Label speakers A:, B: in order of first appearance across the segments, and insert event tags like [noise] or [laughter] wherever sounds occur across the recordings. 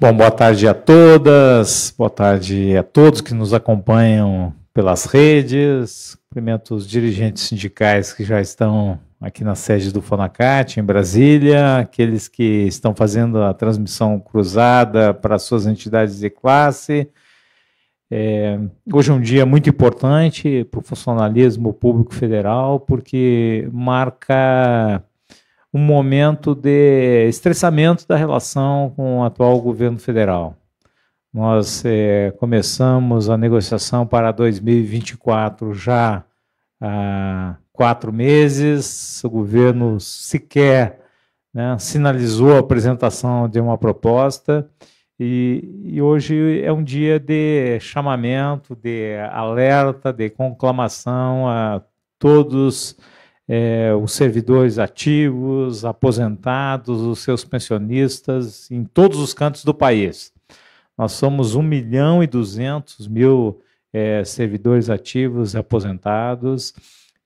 A: Bom, boa tarde a todas, boa tarde a todos que nos acompanham pelas redes. Cumprimento os dirigentes sindicais que já estão aqui na sede do Fonacat, em Brasília, aqueles que estão fazendo a transmissão cruzada para suas entidades de classe. É, hoje é um dia muito importante para o funcionalismo público federal, porque marca um momento de estressamento da relação com o atual governo federal. Nós é, começamos a negociação para 2024 já há quatro meses, o governo sequer né, sinalizou a apresentação de uma proposta, e, e, hoje é um dia de chamamento, de alerta, de conclamação a todos é, os servidores ativos, aposentados, os seus pensionistas, em todos os cantos do país. Nós somos 1 milhão e 200 mil é, servidores ativos e aposentados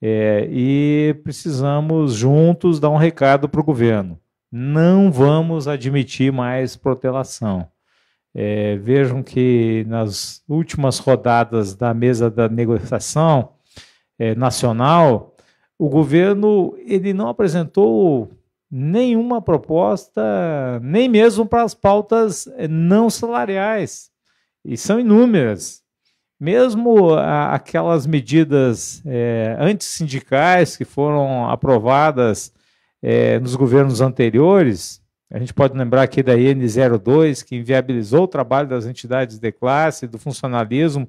A: é, e precisamos juntos dar um recado para o governo. Não vamos admitir mais protelação. É, vejam que nas últimas rodadas da mesa da negociação é, nacional, o governo ele não apresentou nenhuma proposta, nem mesmo para as pautas não salariais, e são inúmeras. Mesmo aquelas medidas é, antissindicais que foram aprovadas é, nos governos anteriores, a gente pode lembrar aqui da IN02, que inviabilizou o trabalho das entidades de classe, do funcionalismo,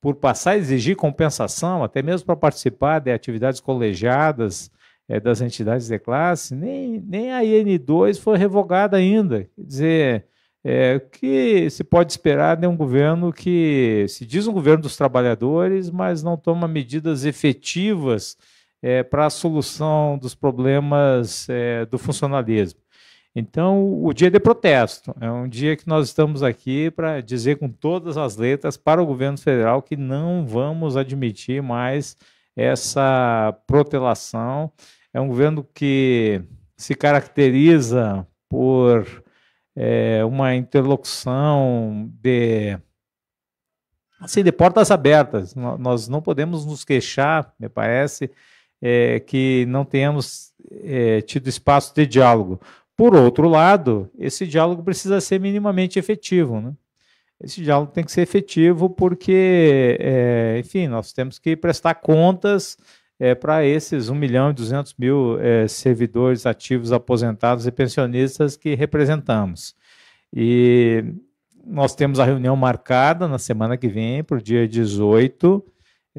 A: por passar a exigir compensação, até mesmo para participar de atividades colegiadas é, das entidades de classe, nem, nem a IN2 foi revogada ainda. Quer dizer, é, o que se pode esperar de um governo que se diz um governo dos trabalhadores, mas não toma medidas efetivas é, para a solução dos problemas é, do funcionalismo? Então, o dia de protesto é um dia que nós estamos aqui para dizer com todas as letras para o governo federal que não vamos admitir mais essa protelação. É um governo que se caracteriza por é, uma interlocução de assim de portas abertas. Nós não podemos nos queixar, me parece, é, que não tenhamos é, tido espaço de diálogo. Por outro lado, esse diálogo precisa ser minimamente efetivo. Né? Esse diálogo tem que ser efetivo porque, é, enfim, nós temos que prestar contas é, para esses 1 milhão e 200 mil é, servidores ativos, aposentados e pensionistas que representamos. E nós temos a reunião marcada na semana que vem, para o dia 18,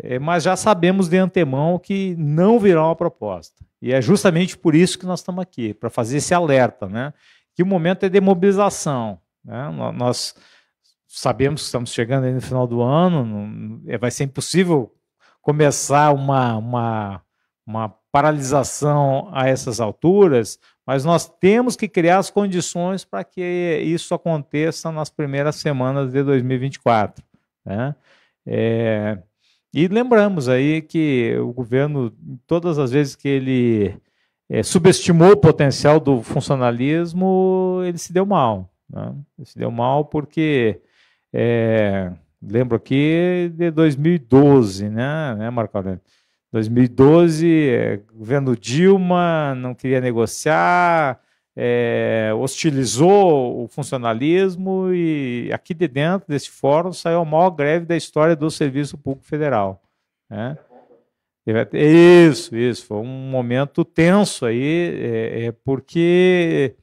A: é, mas já sabemos de antemão que não virá uma proposta. E é justamente por isso que nós estamos aqui, para fazer esse alerta, né? Que o momento é de mobilização. Né? Nós sabemos que estamos chegando no final do ano, não, é, vai ser impossível começar uma, uma, uma paralisação a essas alturas, mas nós temos que criar as condições para que isso aconteça nas primeiras semanas de 2024. Né? É, e lembramos aí que o governo, todas as vezes que ele é, subestimou o potencial do funcionalismo, ele se deu mal. Né? Ele se deu mal porque, é, lembro aqui de 2012, né, né Marco Aurélio? 2012, é, governo Dilma não queria negociar, é, hostilizou o funcionalismo e aqui de dentro desse fórum saiu a maior greve da história do Serviço Público Federal. Né? Isso, isso, foi um momento tenso aí, é, é, porque,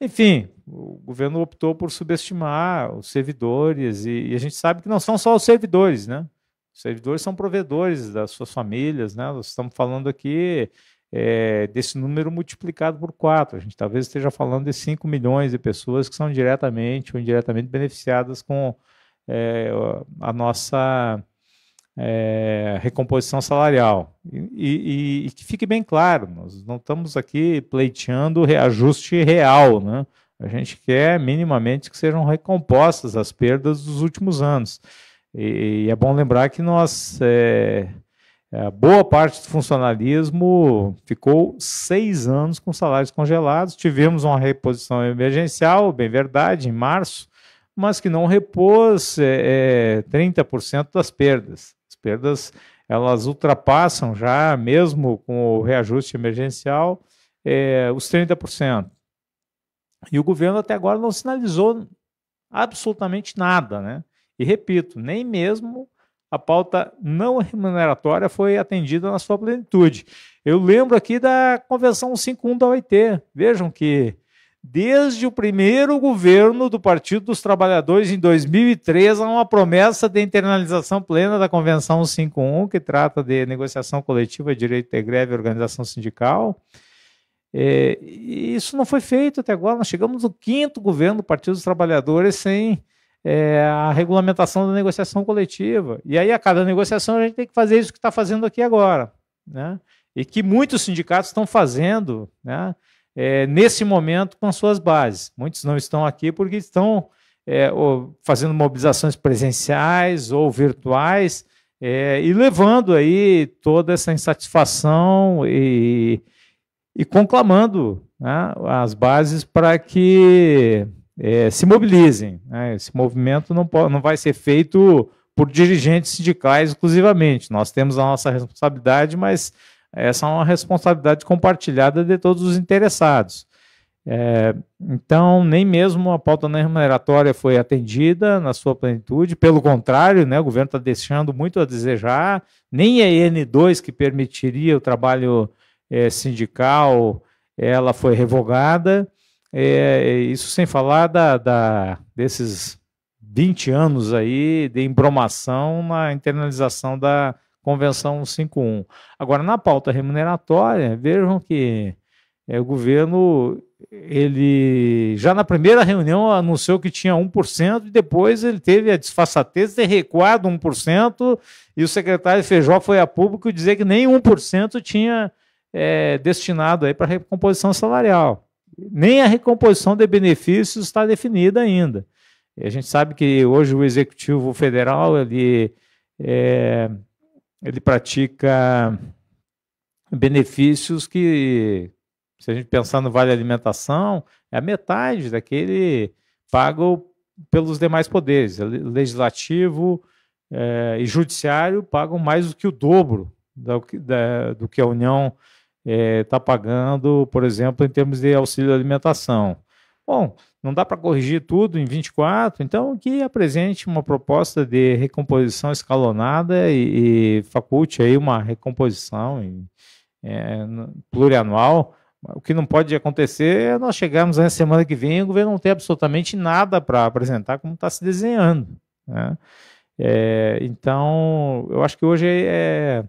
A: enfim, o governo optou por subestimar os servidores e, e, a gente sabe que não são só os servidores, né? Os servidores são provedores das suas famílias, né? Nós estamos falando aqui é, desse número multiplicado por quatro. A gente talvez esteja falando de 5 milhões de pessoas que são diretamente ou indiretamente beneficiadas com é, a nossa é, recomposição salarial. E, e, e, que fique bem claro, nós não estamos aqui pleiteando reajuste real, né? A gente quer minimamente que sejam recompostas as perdas dos últimos anos. E, e é bom lembrar que nós é, é, boa parte do funcionalismo ficou seis anos com salários congelados. Tivemos uma reposição emergencial, bem verdade, em março, mas que não repôs é, é, 30% das perdas. As perdas elas ultrapassam já, mesmo com o reajuste emergencial, é, os 30%. E o governo até agora não sinalizou absolutamente nada, né? E repito, nem mesmo a pauta não remuneratória foi atendida na sua plenitude. Eu lembro aqui da Convenção 51 da OIT. Vejam que desde o primeiro governo do Partido dos Trabalhadores em 2003 há uma promessa de internalização plena da Convenção 51, que trata de negociação coletiva, direito de greve e organização sindical. É, isso não foi feito até agora. Nós chegamos no quinto governo do Partido dos Trabalhadores sem é, a regulamentação da negociação coletiva. E aí, a cada negociação, a gente tem que fazer isso que está fazendo aqui agora. Né? E que muitos sindicatos estão fazendo né, é, nesse momento com suas bases. Muitos não estão aqui porque estão é, fazendo mobilizações presenciais ou virtuais é, e levando aí toda essa insatisfação e, e conclamando né, as bases para que é, se mobilizem. Né? Esse movimento não, pode, não vai ser feito por dirigentes sindicais exclusivamente. Nós temos a nossa responsabilidade, mas essa é uma responsabilidade compartilhada de todos os interessados. É, então, nem mesmo a pauta não remuneratória foi atendida na sua plenitude, pelo contrário, né, o governo está deixando muito a desejar, nem a EN2, que permitiria o trabalho é, sindical, ela foi revogada, é, isso sem falar da, da, desses 20 anos aí de embromação na internalização da Convenção 51. Agora, na pauta remuneratória, vejam que é, o governo, ele já na primeira reunião anunciou que tinha 1% e depois ele teve a disfarçatez de recuar do 1% e o secretário Feijó foi a público dizer que nem 1% tinha é, destinado para recomposição salarial nem a recomposição de benefícios está definida ainda. A gente sabe que hoje o Executivo Federal ele, é, ele pratica benefícios que, se a gente pensar no Vale Alimentação, é a metade daquele pago pelos demais poderes. Legislativo é, e Judiciário pagam mais do que o dobro do, da, do que a União está é, tá pagando, por exemplo, em termos de auxílio alimentação. Bom, não dá para corrigir tudo em 24, então que apresente uma proposta de recomposição escalonada e, e faculte aí uma recomposição em, é, plurianual. O que não pode acontecer é nós chegarmos na semana que vem e o governo não ter absolutamente nada para apresentar como está se desenhando. Né? É, então, eu acho que hoje é,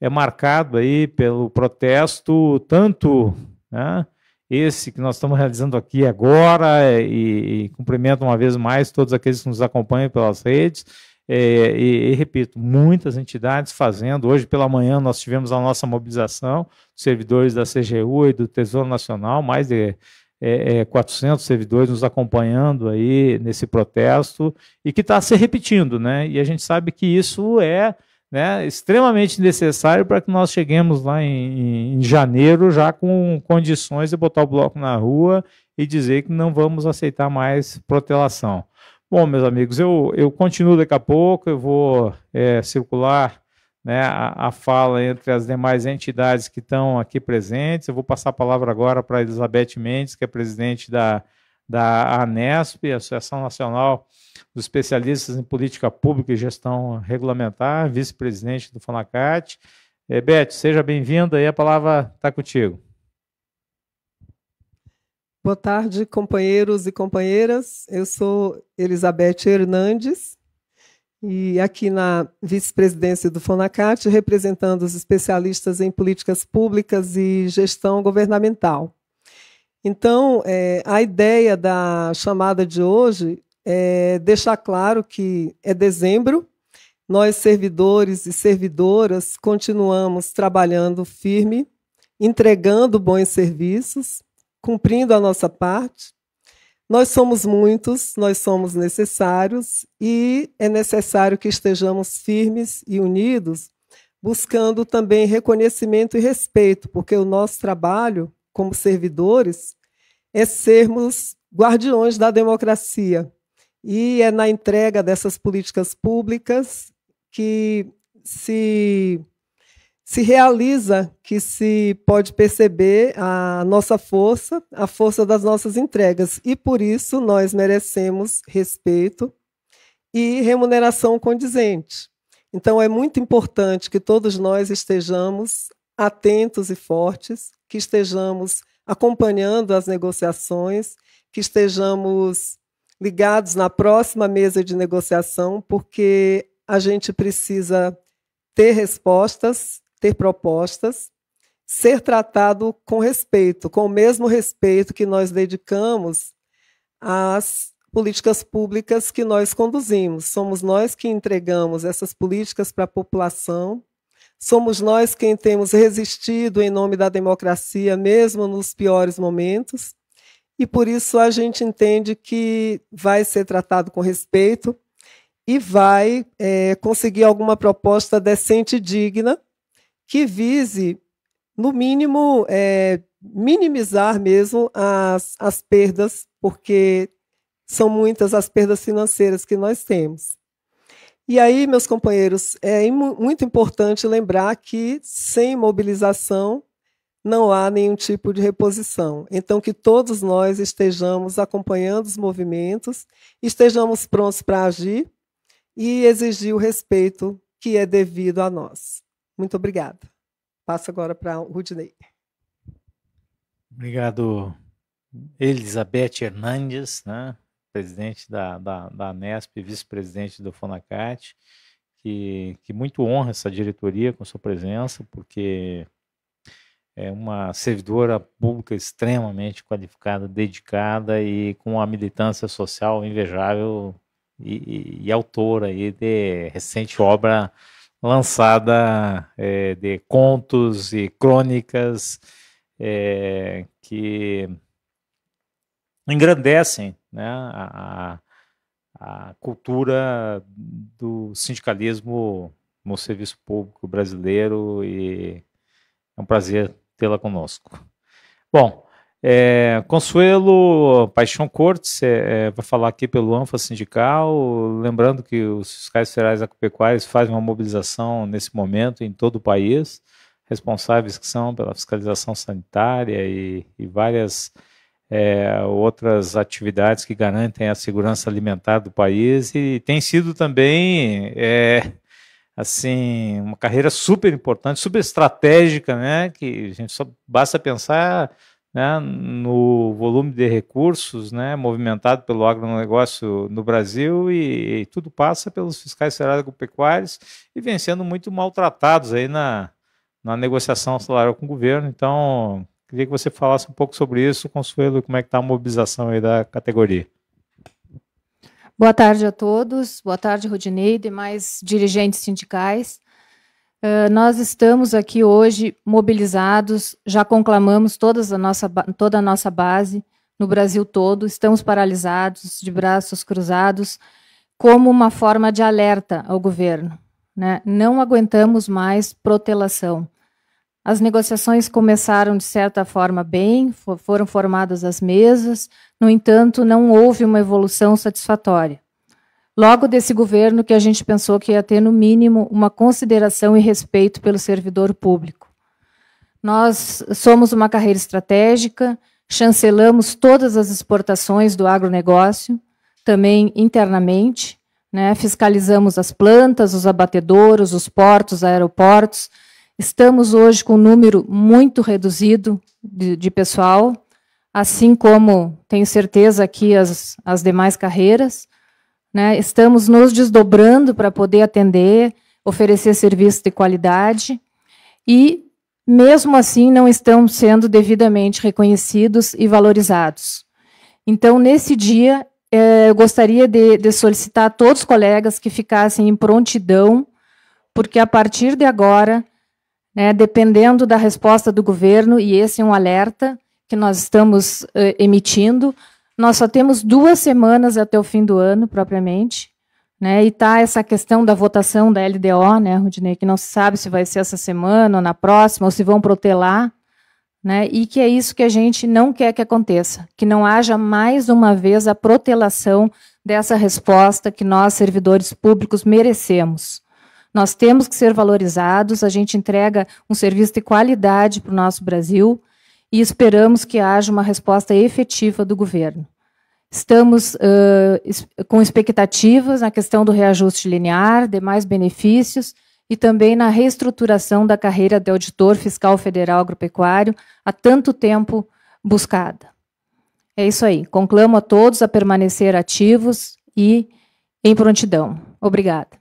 A: é marcado aí pelo protesto, tanto né, esse que nós estamos realizando aqui agora, e, e cumprimento uma vez mais todos aqueles que nos acompanham pelas redes, é, e, e, repito, muitas entidades fazendo. Hoje pela manhã nós tivemos a nossa mobilização, servidores da CGU e do Tesouro Nacional, mais de é, é, 400 servidores nos acompanhando aí nesse protesto e que está se repetindo, né? E a gente sabe que isso é né, extremamente necessário para que nós cheguemos lá em, em, janeiro já com condições de botar o bloco na rua e dizer que não vamos aceitar mais protelação. Bom, meus amigos, eu, eu continuo daqui a pouco, eu vou é, circular né, a, a, fala entre as demais entidades que estão aqui presentes. Eu vou passar a palavra agora para a Elizabeth Mendes, que é presidente da, da ANESP, Associação Nacional dos especialistas em política pública e gestão regulamentar, vice-presidente do FONACAT. É, Beth, seja bem-vinda aí, a palavra está contigo.
B: Boa tarde, companheiros e companheiras. Eu sou Elizabeth Hernandes e aqui na vice-presidência do FONACAT, representando os especialistas em políticas públicas e gestão governamental. Então, é, a ideia da chamada de hoje é, deixar claro que é dezembro, nós, servidores e servidoras, continuamos trabalhando firme, entregando bons serviços, cumprindo a nossa parte. Nós somos muitos, nós somos necessários e é necessário que estejamos firmes e unidos buscando também reconhecimento e respeito, porque o nosso trabalho como servidores é sermos guardiões da democracia. E é na entrega dessas políticas públicas que se, se realiza, que se pode perceber a nossa força, a força das nossas entregas. E por isso nós merecemos respeito e remuneração condizente. Então é muito importante que todos nós estejamos atentos e fortes, que estejamos acompanhando as negociações, que estejamos ligados na próxima mesa de negociação, porque a gente precisa ter respostas, ter propostas, ser tratado com respeito, com o mesmo respeito que nós dedicamos às políticas públicas que nós conduzimos. Somos nós que entregamos essas políticas para a população, somos nós quem temos resistido em nome da democracia, mesmo nos piores momentos, e por isso a gente entende que vai ser tratado com respeito e vai é, conseguir alguma proposta decente e digna que vise, no mínimo, é, minimizar mesmo as, as perdas, porque são muitas as perdas financeiras que nós temos. E aí, meus companheiros, é muito importante lembrar que sem mobilização não há nenhum tipo de reposição. Então, que todos nós estejamos acompanhando os movimentos, estejamos prontos para agir e exigir o respeito que é devido a nós. Muito obrigada. Passo agora para o Rudinei.
A: Obrigado, Elizabeth Hernandes, né? presidente da, da, da Nesp, vice-presidente do Fonacat, que, que muito honra essa diretoria com sua presença, porque é uma servidora pública extremamente qualificada, dedicada e com uma militância social invejável e, e, e autora aí de recente obra lançada é, de contos e crônicas é, que engrandecem né, a, a cultura do sindicalismo no serviço público brasileiro e é um prazer tê-la conosco. Bom, é, Consuelo Paixão Cortes é, é, vai falar aqui pelo ANFA Sindical, lembrando que os fiscais federais agropecuários fazem uma mobilização nesse momento em todo o país, responsáveis que são pela fiscalização sanitária e, e várias é, outras atividades que garantem a segurança alimentar do país e tem sido também é, assim uma carreira super importante, super estratégica, né? Que a gente só basta pensar né, no volume de recursos né, movimentado pelo agronegócio no Brasil e, e tudo passa pelos fiscais agropecuários e vem sendo muito maltratados aí na, na negociação salarial com o governo. Então, Queria que você falasse um pouco sobre isso, Consuelo, como é que está a mobilização aí da categoria.
C: Boa tarde a todos, boa tarde, Rodinei e demais dirigentes sindicais. Uh, nós estamos aqui hoje mobilizados, já conclamamos todas a nossa, toda a nossa base no Brasil todo, estamos paralisados, de braços cruzados, como uma forma de alerta ao governo. Né? Não aguentamos mais protelação. As negociações começaram de certa forma bem, foram formadas as mesas, no entanto, não houve uma evolução satisfatória. Logo desse governo que a gente pensou que ia ter, no mínimo, uma consideração e respeito pelo servidor público. Nós somos uma carreira estratégica, chancelamos todas as exportações do agronegócio, também internamente, né, fiscalizamos as plantas, os abatedouros, os portos, aeroportos, Estamos hoje com um número muito reduzido de, de pessoal, assim como tenho certeza aqui as, as demais carreiras. Né? Estamos nos desdobrando para poder atender, oferecer serviço de qualidade e, mesmo assim, não estão sendo devidamente reconhecidos e valorizados. Então, nesse dia, eh, eu gostaria de, de solicitar a todos os colegas que ficassem em prontidão, porque a partir de agora né, dependendo da resposta do governo, e esse é um alerta que nós estamos uh, emitindo. Nós só temos duas semanas até o fim do ano, propriamente. Né, e está essa questão da votação da LDO, né, Rudinei, que não se sabe se vai ser essa semana ou na próxima, ou se vão protelar, né, e que é isso que a gente não quer que aconteça, que não haja mais uma vez a protelação dessa resposta que nós, servidores públicos, merecemos. Nós temos que ser valorizados, a gente entrega um serviço de qualidade para o nosso Brasil e esperamos que haja uma resposta efetiva do governo. Estamos uh, com expectativas na questão do reajuste linear, demais benefícios e também na reestruturação da carreira de auditor fiscal federal agropecuário, há tanto tempo buscada. É isso aí. Conclamo a todos a permanecer ativos e em prontidão. Obrigada.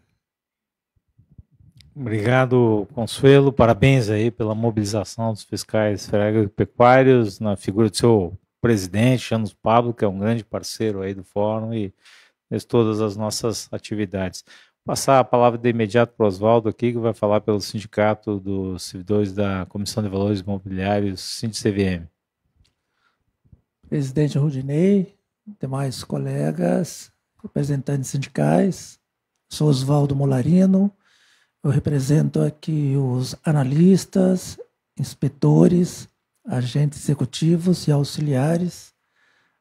A: Obrigado, Consuelo. Parabéns aí pela mobilização dos fiscais agropecuários na figura do seu presidente, Janos Pablo, que é um grande parceiro aí do fórum e de todas as nossas atividades. Vou passar a palavra de imediato para o Oswaldo aqui, que vai falar pelo Sindicato dos Servidores da Comissão de Valores Imobiliários, SINDI-CVM.
D: Presidente Rudinei, demais colegas, representantes sindicais, sou Oswaldo Molarino, eu represento aqui os analistas, inspetores, agentes executivos e auxiliares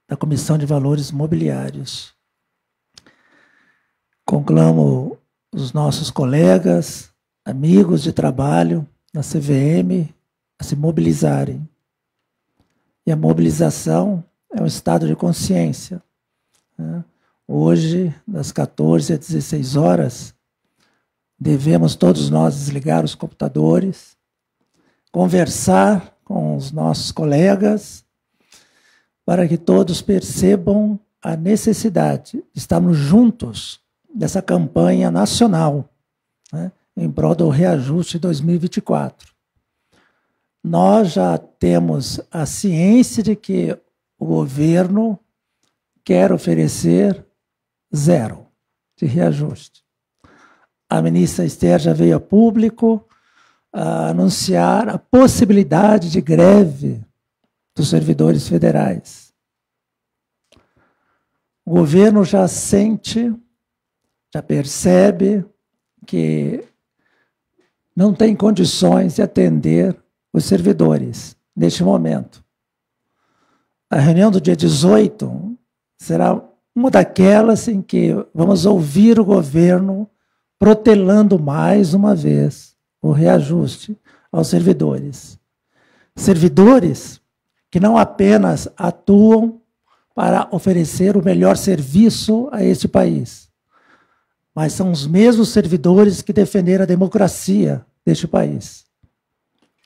D: da Comissão de Valores Mobiliários. Conclamo os nossos colegas, amigos de trabalho na CVM a se mobilizarem. E a mobilização é um estado de consciência. Né? Hoje, das 14 às 16 horas, devemos todos nós desligar os computadores, conversar com os nossos colegas, para que todos percebam a necessidade de estarmos juntos nessa campanha nacional, né, em prol do reajuste 2024. Nós já temos a ciência de que o governo quer oferecer zero de reajuste. A ministra Esther já veio a público a anunciar a possibilidade de greve dos servidores federais. O governo já sente, já percebe que não tem condições de atender os servidores neste momento. A reunião do dia 18 será uma daquelas em que vamos ouvir o governo protelando mais uma vez o reajuste aos servidores. Servidores que não apenas atuam para oferecer o melhor serviço a este país, mas são os mesmos servidores que defenderam a democracia deste país.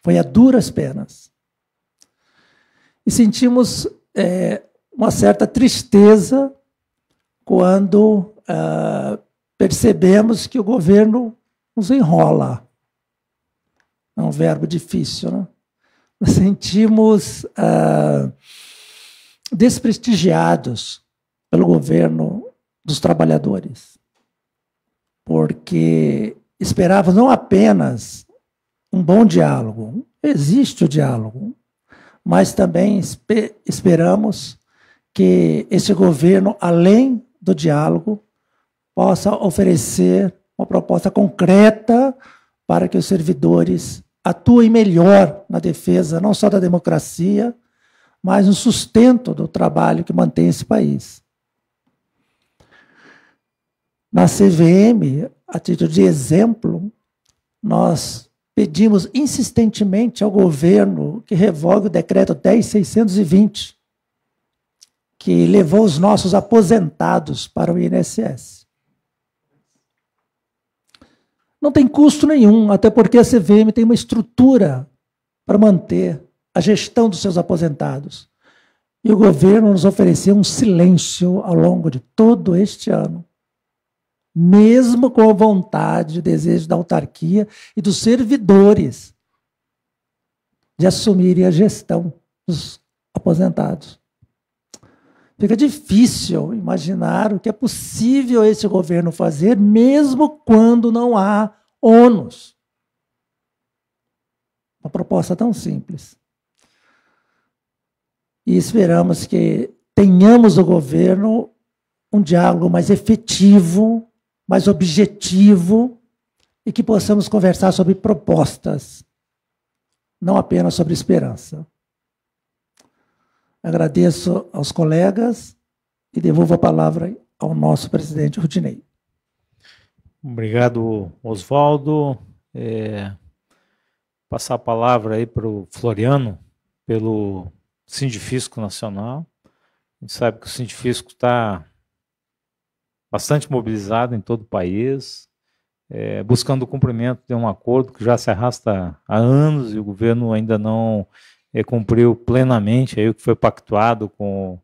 D: Foi a duras penas. E sentimos é, uma certa tristeza quando uh, percebemos que o governo nos enrola. É um verbo difícil, né? Nos sentimos ah, desprestigiados pelo governo dos trabalhadores, porque esperávamos não apenas um bom diálogo, existe o diálogo, mas também espe esperamos que esse governo, além do diálogo, possa oferecer uma proposta concreta para que os servidores atuem melhor na defesa não só da democracia, mas no sustento do trabalho que mantém esse país. Na CVM, a título de exemplo, nós pedimos insistentemente ao governo que revogue o decreto 10620, que levou os nossos aposentados para o INSS. Não tem custo nenhum, até porque a CVM tem uma estrutura para manter a gestão dos seus aposentados. E o governo nos ofereceu um silêncio ao longo de todo este ano. Mesmo com a vontade e desejo da autarquia e dos servidores de assumirem a gestão dos aposentados. Fica difícil imaginar o que é possível esse governo fazer, mesmo quando não há ônus. Uma proposta tão simples. E esperamos que tenhamos o governo um diálogo mais efetivo mais objetivo e que possamos conversar sobre propostas, não apenas sobre esperança. Agradeço aos colegas e devolvo a palavra ao nosso presidente Rudinei.
A: Obrigado, Oswaldo. É, passar a palavra aí para o Floriano, pelo Sindifisco Nacional. A gente sabe que o Sindifisco está bastante mobilizado em todo o país, é, buscando o cumprimento de um acordo que já se arrasta há anos e o governo ainda não é, cumpriu plenamente aí o que foi pactuado com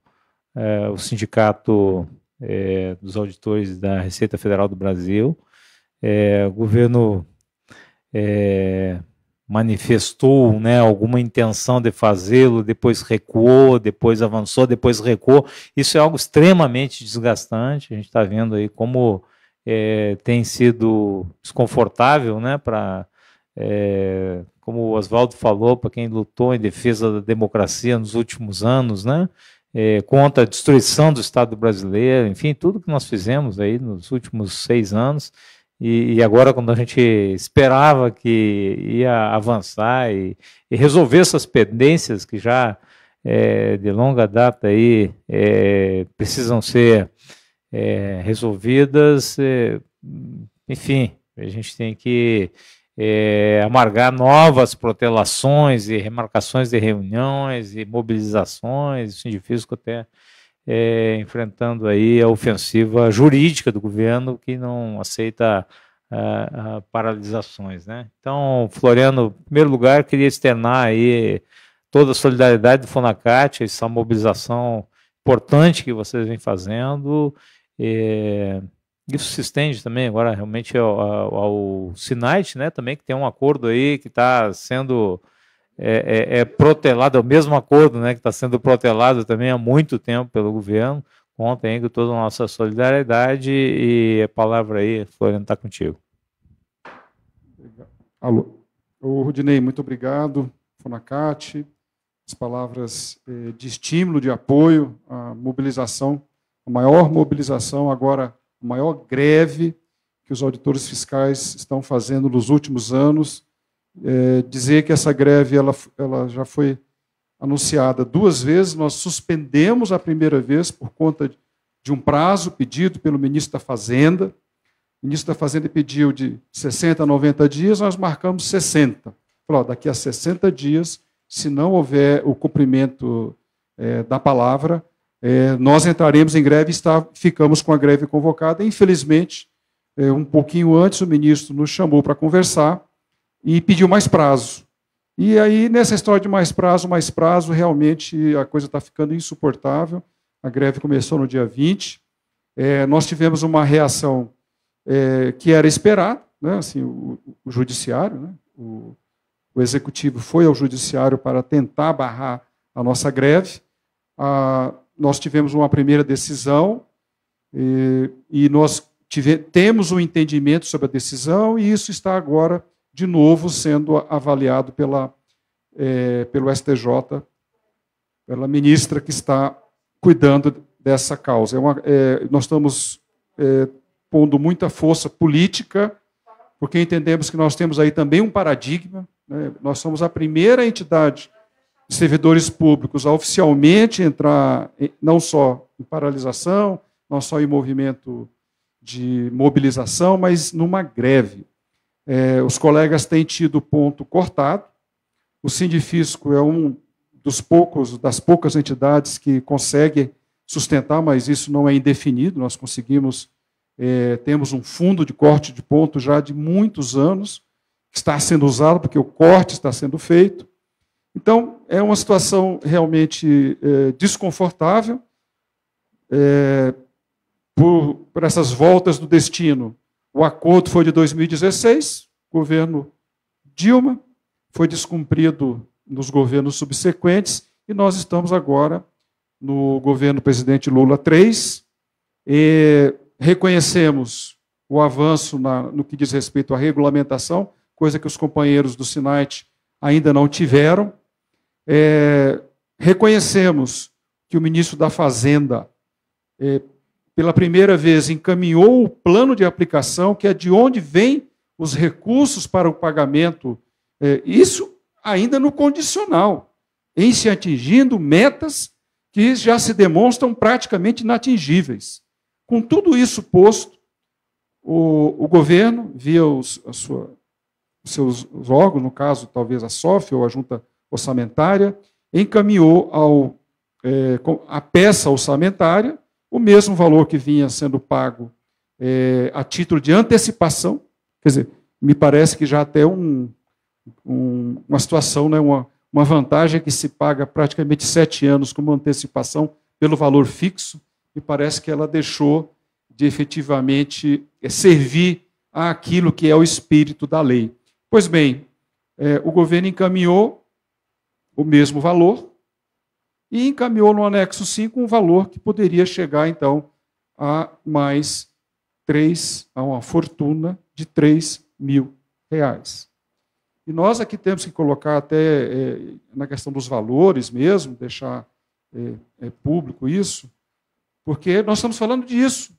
A: é, o Sindicato é, dos Auditores da Receita Federal do Brasil. É, o governo é, manifestou né, alguma intenção de fazê-lo, depois recuou, depois avançou, depois recuou. Isso é algo extremamente desgastante. A gente está vendo aí como é, tem sido desconfortável né, para. Como o Oswaldo falou, para quem lutou em defesa da democracia nos últimos anos, né, é, contra a destruição do Estado brasileiro, enfim, tudo que nós fizemos aí nos últimos seis anos, e, e, agora, quando a gente esperava que ia avançar e, e resolver essas pendências que já é, de longa data aí é, precisam ser é, resolvidas, é, enfim, a gente tem que é, amargar novas protelações e remarcações de reuniões e mobilizações, é difícil até é, enfrentando aí a ofensiva jurídica do governo que não aceita uh, uh, paralisações, né? Então, Floriano, em primeiro lugar, queria externar aí toda a solidariedade do Fonacat, essa mobilização importante que vocês vêm fazendo. É, isso se estende também agora realmente ao, ao, ao SINAIT, né? Também que tem um acordo aí que está sendo é, é, é, protelado, é o mesmo acordo né, que está sendo protelado também há muito tempo pelo governo. Contem com toda a nossa solidariedade e a palavra aí, Floriano, está contigo.
E: Alô. O Rudinei, muito obrigado. Fonacate, as palavras eh, de estímulo, de apoio à mobilização, a maior mobilização, agora a maior greve que os auditores fiscais estão fazendo nos últimos anos é, dizer que essa greve ela, ela já foi anunciada duas vezes, nós suspendemos a primeira vez por conta de um prazo pedido pelo ministro da Fazenda. O ministro da Fazenda pediu de 60 a 90 dias, nós marcamos 60. Falou, daqui a 60 dias, se não houver o cumprimento é, da palavra, é, nós entraremos em greve está, ficamos com a greve convocada. Infelizmente, é, um pouquinho antes, o ministro nos chamou para conversar e pediu mais prazo. E aí, nessa história de mais prazo, mais prazo, realmente a coisa está ficando insuportável. A greve começou no dia 20. É, nós tivemos uma reação é, que era esperada, né? assim, o, o judiciário, né? o, o, executivo foi ao judiciário para tentar barrar a nossa greve. Ah, nós tivemos uma primeira decisão e, e nós tive, temos um entendimento sobre a decisão e isso está agora de novo sendo avaliado pela, é, pelo STJ, pela ministra que está cuidando dessa causa. É uma, é, nós estamos é, pondo muita força política, porque entendemos que nós temos aí também um paradigma. Né? Nós somos a primeira entidade de servidores públicos a oficialmente entrar não só em paralisação, não só em movimento de mobilização, mas numa greve. É, os colegas têm tido ponto cortado. O Sindifisco é um dos poucos, das poucas entidades que consegue sustentar, mas isso não é indefinido. Nós conseguimos, é, temos um fundo de corte de ponto já de muitos anos, que está sendo usado porque o corte está sendo feito. Então, é uma situação realmente é, desconfortável é, por, por essas voltas do destino o acordo foi de 2016, governo Dilma, foi descumprido nos governos subsequentes, e nós estamos agora no governo presidente Lula III. E reconhecemos o avanço na, no que diz respeito à regulamentação, coisa que os companheiros do SINAIT ainda não tiveram. É, reconhecemos que o ministro da Fazenda é, pela primeira vez, encaminhou o plano de aplicação, que é de onde vem os recursos para o pagamento. É, isso ainda no condicional, em se atingindo metas que já se demonstram praticamente inatingíveis. Com tudo isso posto, o, o governo, via os, sua, os seus órgãos, no caso, talvez a SOF ou a junta orçamentária, encaminhou ao, é, a peça orçamentária o mesmo valor que vinha sendo pago é, a título de antecipação. Quer dizer, me parece que já até um, um, uma situação, né, uma, uma vantagem que se paga praticamente sete anos como antecipação pelo valor fixo, e parece que ela deixou de efetivamente é, servir àquilo que é o espírito da lei. Pois bem, é, o governo encaminhou o mesmo valor e encaminhou no anexo 5 um valor que poderia chegar, então, a mais três, a uma fortuna de 3 mil reais. E nós aqui temos que colocar até é, na questão dos valores mesmo, deixar é, é, público isso, porque nós estamos falando disso.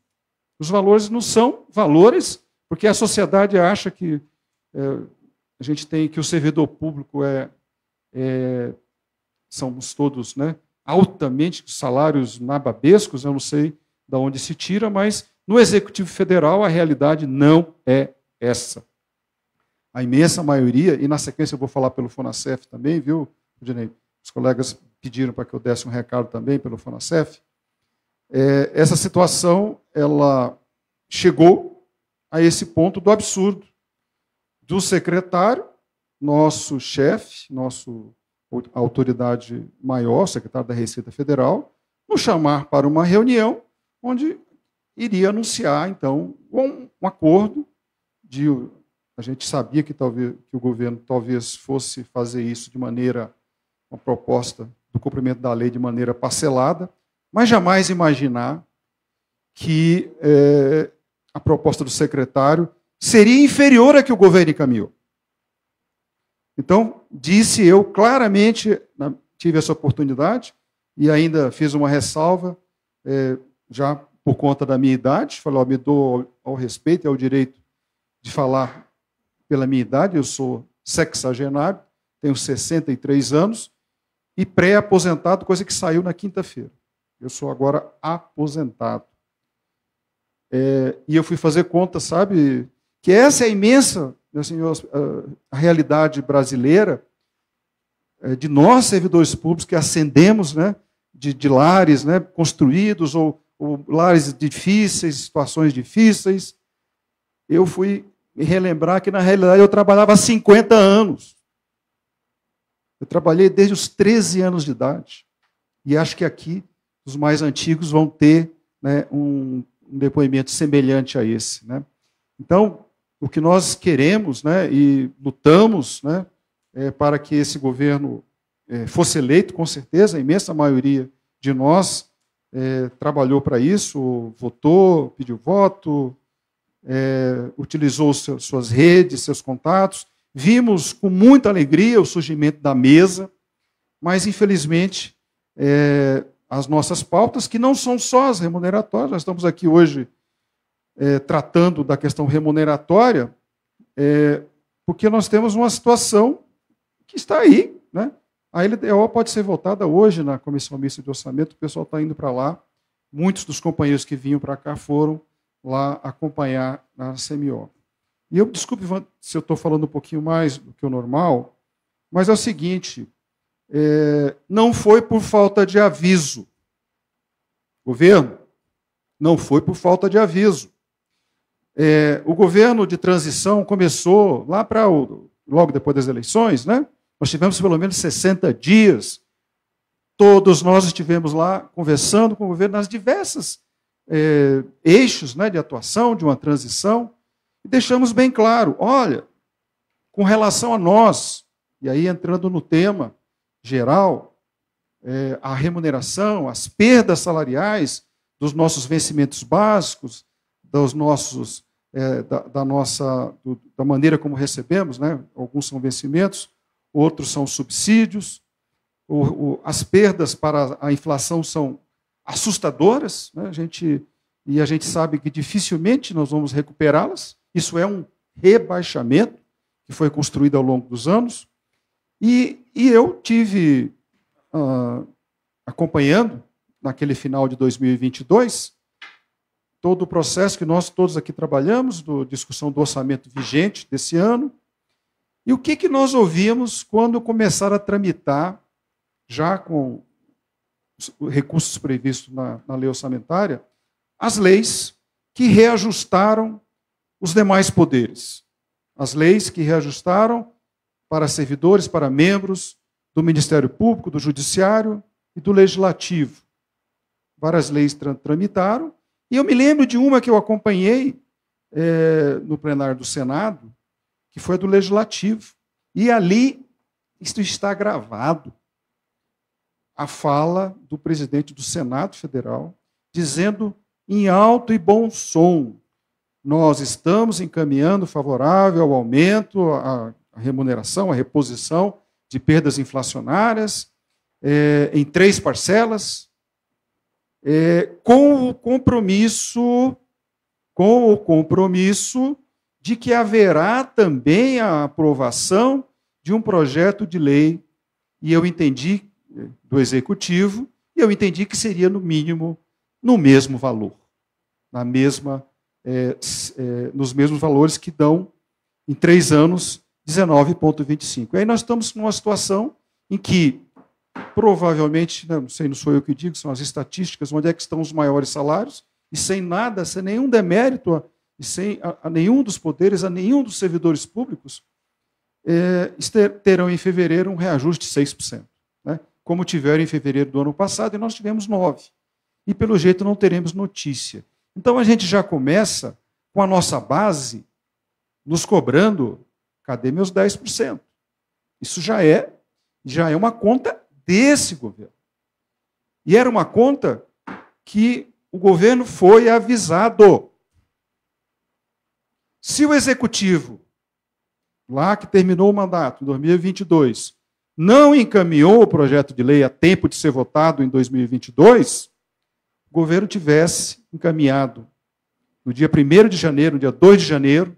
E: Os valores não são valores, porque a sociedade acha que é, a gente tem que o servidor público é, é somos todos né, altamente salários nababescos, eu não sei de onde se tira, mas no Executivo Federal a realidade não é essa. A imensa maioria, e na sequência eu vou falar pelo Fonacef também, viu, Dinei? Os colegas pediram para que eu desse um recado também pelo Fonacef. É, essa situação, ela chegou a esse ponto do absurdo do secretário, nosso chefe, nosso autoridade maior, secretário da Receita Federal, nos chamar para uma reunião onde iria anunciar, então, um, um acordo de a gente sabia que talvez que o governo talvez fosse fazer isso de maneira uma proposta do cumprimento da lei de maneira parcelada, mas jamais imaginar que é, a proposta do secretário seria inferior à que o governo encaminhou. Então, disse eu claramente, tive essa oportunidade e ainda fiz uma ressalva, é, já por conta da minha idade, falou, me dou ao, respeito e ao direito de falar pela minha idade, eu sou sexagenário, tenho 63 anos e pré-aposentado, coisa que saiu na quinta-feira. Eu sou agora aposentado. É, e eu fui fazer conta, sabe, que essa é a imensa assim, a realidade brasileira é, de nós, servidores públicos, que ascendemos né, de, de lares né, construídos ou, ou lares difíceis, situações difíceis. Eu fui me relembrar que, na realidade, eu trabalhava há 50 anos. Eu trabalhei desde os 13 anos de idade. E acho que aqui os mais antigos vão ter né, um, um, depoimento semelhante a esse. Né? Então, o que nós queremos né, e lutamos né, é, para que esse governo é, fosse eleito, com certeza, a imensa maioria de nós é, trabalhou para isso, votou, pediu voto, é, utilizou seu, suas redes, seus contatos. Vimos com muita alegria o surgimento da mesa, mas, infelizmente, é, as nossas pautas, que não são só as remuneratórias, nós estamos aqui hoje é, tratando da questão remuneratória, é, porque nós temos uma situação que está aí. Né? A LDO pode ser votada hoje na Comissão Mista de Orçamento, o pessoal está indo para lá. Muitos dos companheiros que vinham para cá foram lá acompanhar na CMO. E eu, desculpe se eu estou falando um pouquinho mais do que o normal, mas é o seguinte: é, não foi por falta de aviso. Governo, não foi por falta de aviso. É, o governo de transição começou lá para logo depois das eleições, né? Nós tivemos pelo menos 60 dias. Todos nós estivemos lá conversando com o governo nas diversas é, eixos né, de atuação, de uma transição, e deixamos bem claro: olha, com relação a nós, e aí entrando no tema geral, é, a remuneração, as perdas salariais dos nossos vencimentos básicos, dos nossos é, da, da, nossa do, da maneira como recebemos, né? Alguns são vencimentos, outros são subsídios. O, o, as perdas para a inflação são assustadoras. Né? A gente e a gente sabe que dificilmente nós vamos recuperá-las. Isso é um rebaixamento que foi construído ao longo dos anos. E, e eu tive uh, acompanhando, naquele final de 2022, todo o processo que nós todos aqui trabalhamos, do discussão do orçamento vigente desse ano. E o que, que nós ouvimos quando começaram a tramitar, já com os recursos previstos na, na lei orçamentária, as leis que reajustaram os demais poderes. As leis que reajustaram para servidores, para membros do Ministério Público, do Judiciário e do Legislativo. Várias leis tra tramitaram. E eu me lembro de uma que eu acompanhei é, no plenário do Senado, que foi a do Legislativo. E ali, isso está gravado, a fala do presidente do Senado Federal, dizendo em alto e bom som: nós estamos encaminhando favorável ao aumento, à remuneração, à reposição de perdas inflacionárias é, em três parcelas, é, com o compromisso, com o compromisso de que haverá também a aprovação de um projeto de lei, e eu entendi é, do executivo, e eu entendi que seria no mínimo no mesmo valor, na mesma, é, é, nos mesmos valores que dão em três anos 19,25. Aí nós estamos numa situação em que provavelmente, não sei, não sou eu que digo, são as estatísticas, onde é que estão os maiores salários, e sem nada, sem nenhum demérito, e sem a, a nenhum dos poderes, a nenhum dos servidores públicos, é, terão em fevereiro um reajuste de 6%, né? como tiveram em fevereiro do ano passado, e nós tivemos 9%. E pelo jeito não teremos notícia. Então a gente já começa com a nossa base nos cobrando, cadê meus 10%? Isso já é, já é uma conta desse governo. E era uma conta que o governo foi avisado. Se o executivo, lá que terminou o mandato, em 2022, não encaminhou o projeto de lei a tempo de ser votado em 2022, o governo tivesse encaminhado no dia 1 de janeiro, no dia 2 de janeiro,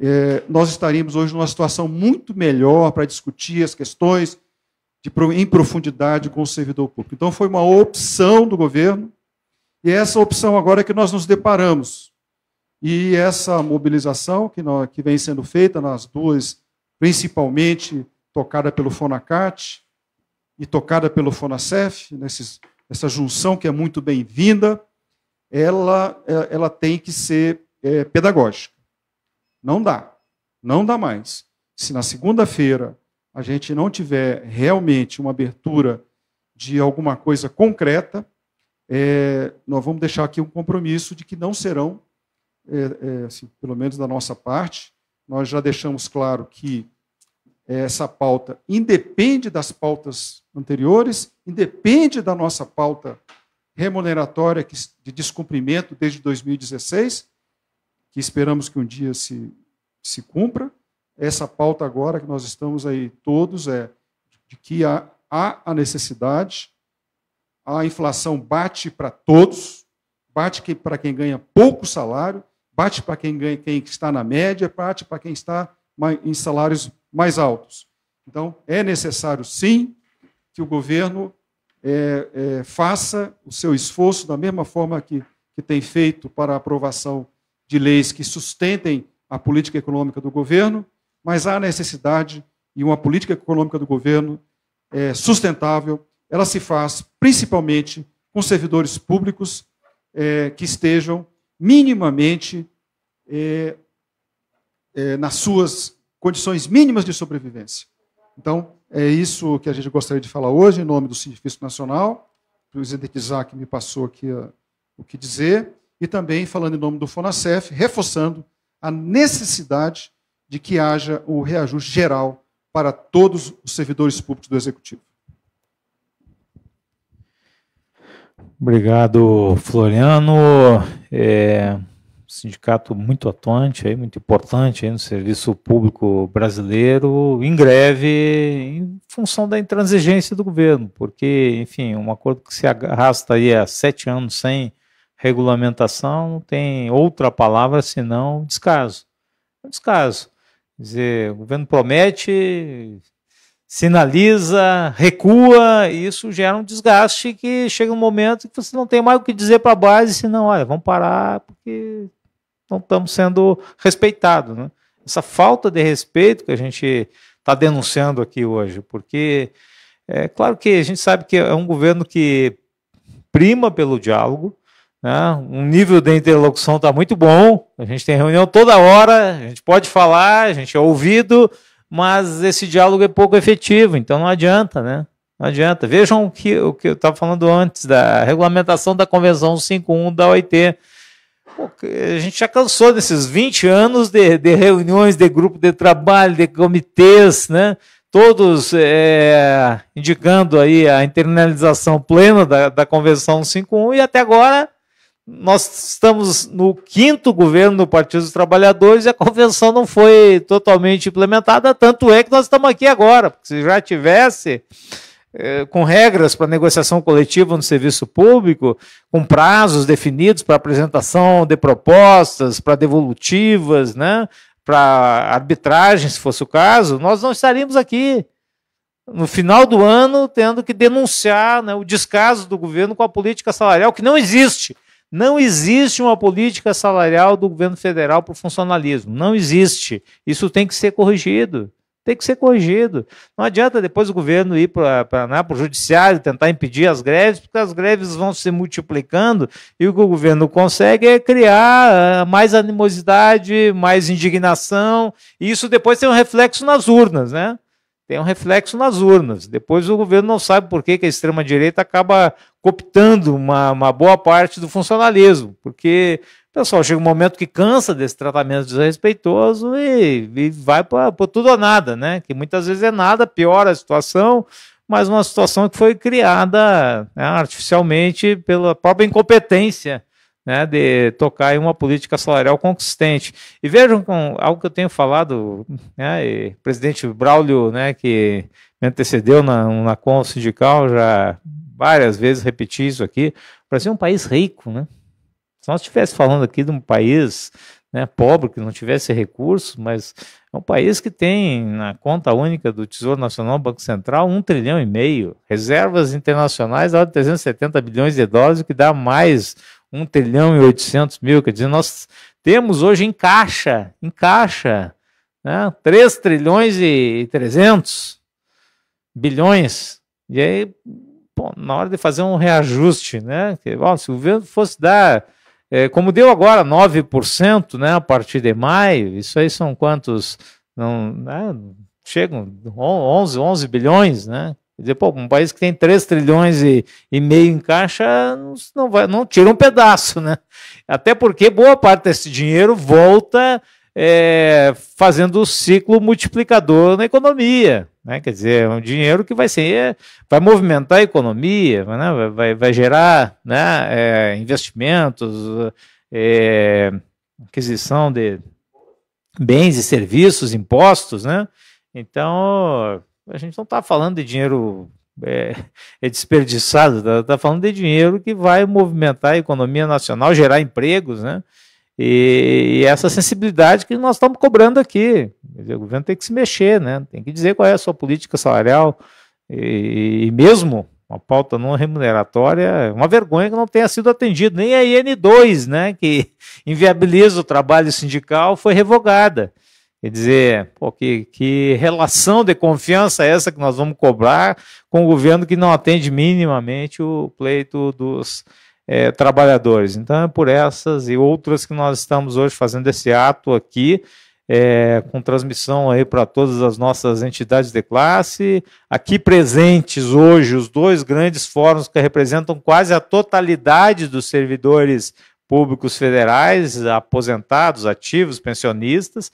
E: eh, nós estaríamos hoje numa situação muito melhor para discutir as questões de, em profundidade com o servidor público. Então, foi uma opção do governo, e é essa opção agora é que nós nos deparamos. E essa mobilização que, nós, que vem sendo feita nas duas, principalmente tocada pelo Fonacat e tocada pelo Fonacef, nesses, essa junção que é muito bem-vinda, ela, é, ela tem que ser é, pedagógica. Não dá, não dá mais. Se na segunda-feira a gente não tiver realmente uma abertura de alguma coisa concreta, é, nós vamos deixar aqui um compromisso de que não serão, é, é, assim, pelo menos da nossa parte, nós já deixamos claro que essa pauta independe das pautas anteriores, independe da nossa pauta remuneratória de descumprimento desde 2016, que esperamos que um dia se, se cumpra, essa pauta agora que nós estamos aí todos é de que há, há a necessidade, a inflação bate para todos, bate para quem ganha pouco salário, bate para quem, ganha, quem está na média, bate para quem está em salários mais altos. Então, é necessário, sim, que o governo é, é, faça o seu esforço da mesma forma que, que tem feito para a aprovação de leis que sustentem a política econômica do governo, mas há necessidade e uma política econômica do governo é, sustentável, ela se faz principalmente com servidores públicos é, que estejam minimamente é, é, nas suas condições mínimas de sobrevivência. Então, é isso que a gente gostaria de falar hoje, em nome do Sindifício Nacional. O presidente Isaac me passou aqui a, o que dizer, e também falando em nome do FONACEF, reforçando a necessidade de que haja o reajuste geral para todos os servidores públicos do Executivo.
A: Obrigado, Floriano. É, sindicato muito atuante, aí, muito importante aí no serviço público brasileiro, em greve em função da intransigência do governo, porque, enfim, um acordo que se arrasta aí há sete anos sem regulamentação não tem outra palavra senão descaso. Descaso. Dizer, o governo promete, sinaliza, recua, e isso gera um desgaste que chega um momento que você não tem mais o que dizer para a base, senão, olha, vamos parar porque não estamos sendo respeitados. Né? Essa falta de respeito que a gente está denunciando aqui hoje, porque é claro que a gente sabe que é um governo que prima pelo diálogo, né? um nível de interlocução está muito bom, a gente tem reunião toda hora, a gente pode falar, a gente é ouvido, mas esse diálogo é pouco efetivo, então não adianta, né? Não adianta. Vejam o que, o que eu estava falando antes, da regulamentação da Convenção 51 da OIT. Pô, a gente já cansou desses 20 anos de, de reuniões de grupo de trabalho, de comitês, né? todos é, indicando aí a internalização plena da, da Convenção 51 e até agora nós estamos no quinto governo do Partido dos Trabalhadores e a convenção não foi totalmente implementada, tanto é que nós estamos aqui agora, porque se já tivesse é, com regras para negociação coletiva no serviço público, com prazos definidos para apresentação de propostas, para devolutivas, né, para arbitragem, se fosse o caso, nós não estaríamos aqui no final do ano tendo que denunciar né, o descaso do governo com a política salarial, que não existe. Não existe uma política salarial do governo federal para o funcionalismo. Não existe. Isso tem que ser corrigido. Tem que ser corrigido. Não adianta depois o governo ir para né, o judiciário tentar impedir as greves, porque as greves vão se multiplicando e o que o governo consegue é criar ah, mais animosidade, mais indignação, e isso depois tem um reflexo nas urnas, né? Tem um reflexo nas urnas. Depois o governo não sabe por que, que a extrema-direita acaba cooptando uma, uma boa parte do funcionalismo, porque pessoal chega um momento que cansa desse tratamento desrespeitoso e, e vai para tudo ou nada, né? Que muitas vezes é nada, piora a situação, mas uma situação que foi criada né, artificialmente pela própria incompetência né, de tocar em uma política salarial consistente. E vejam com algo que eu tenho falado, né, o presidente Braulio, né, que me antecedeu na, na sindical, já várias vezes repeti isso aqui, o Brasil é um país rico, né? Se nós estivéssemos falando aqui de um país né, pobre, que não tivesse recursos, mas é um país que tem na conta única do Tesouro Nacional, Banco Central, um trilhão e meio, reservas internacionais de 370 bilhões de dólares, o que dá mais um trilhão e 800 mil, quer dizer, nós temos hoje em caixa, em caixa, né, 3 trilhões e 300 bilhões, e aí, bom, na hora de fazer um reajuste, né, que, bom, se o governo fosse dar é, como deu agora 9% né, a partir de maio, isso aí são quantos? Não, né, chegam 11, 11 bilhões, né? Quer dizer, pô, um país que tem 3 trilhões e, e meio em caixa não, vai, não tira um pedaço, né? Até porque boa parte desse dinheiro volta é, fazendo o ciclo multiplicador na economia. Né? Quer dizer, é um dinheiro que vai ser, vai movimentar a economia, né? vai, vai gerar né? É, investimentos, é, aquisição de bens e serviços, impostos, né? Então, a gente não está falando de dinheiro é, é desperdiçado, está tá falando de dinheiro que vai movimentar a economia nacional, gerar empregos, né? E, e essa sensibilidade que nós estamos cobrando aqui. Dizer, o governo tem que se mexer, né? Tem que dizer qual é a sua política salarial. E, e mesmo uma pauta não remuneratória, é uma vergonha que não tenha sido atendido. Nem a IN2, né, que [laughs] inviabiliza o trabalho sindical, foi revogada. Quer dizer, pô, que, que relação de confiança é essa que nós vamos cobrar com o governo que não atende minimamente o pleito dos é, trabalhadores. Então, é por essas e outras que nós estamos hoje fazendo esse ato aqui, é, com transmissão aí para todas as nossas entidades de classe. Aqui presentes hoje os dois grandes fóruns que representam quase a totalidade dos servidores públicos federais, aposentados, ativos, pensionistas.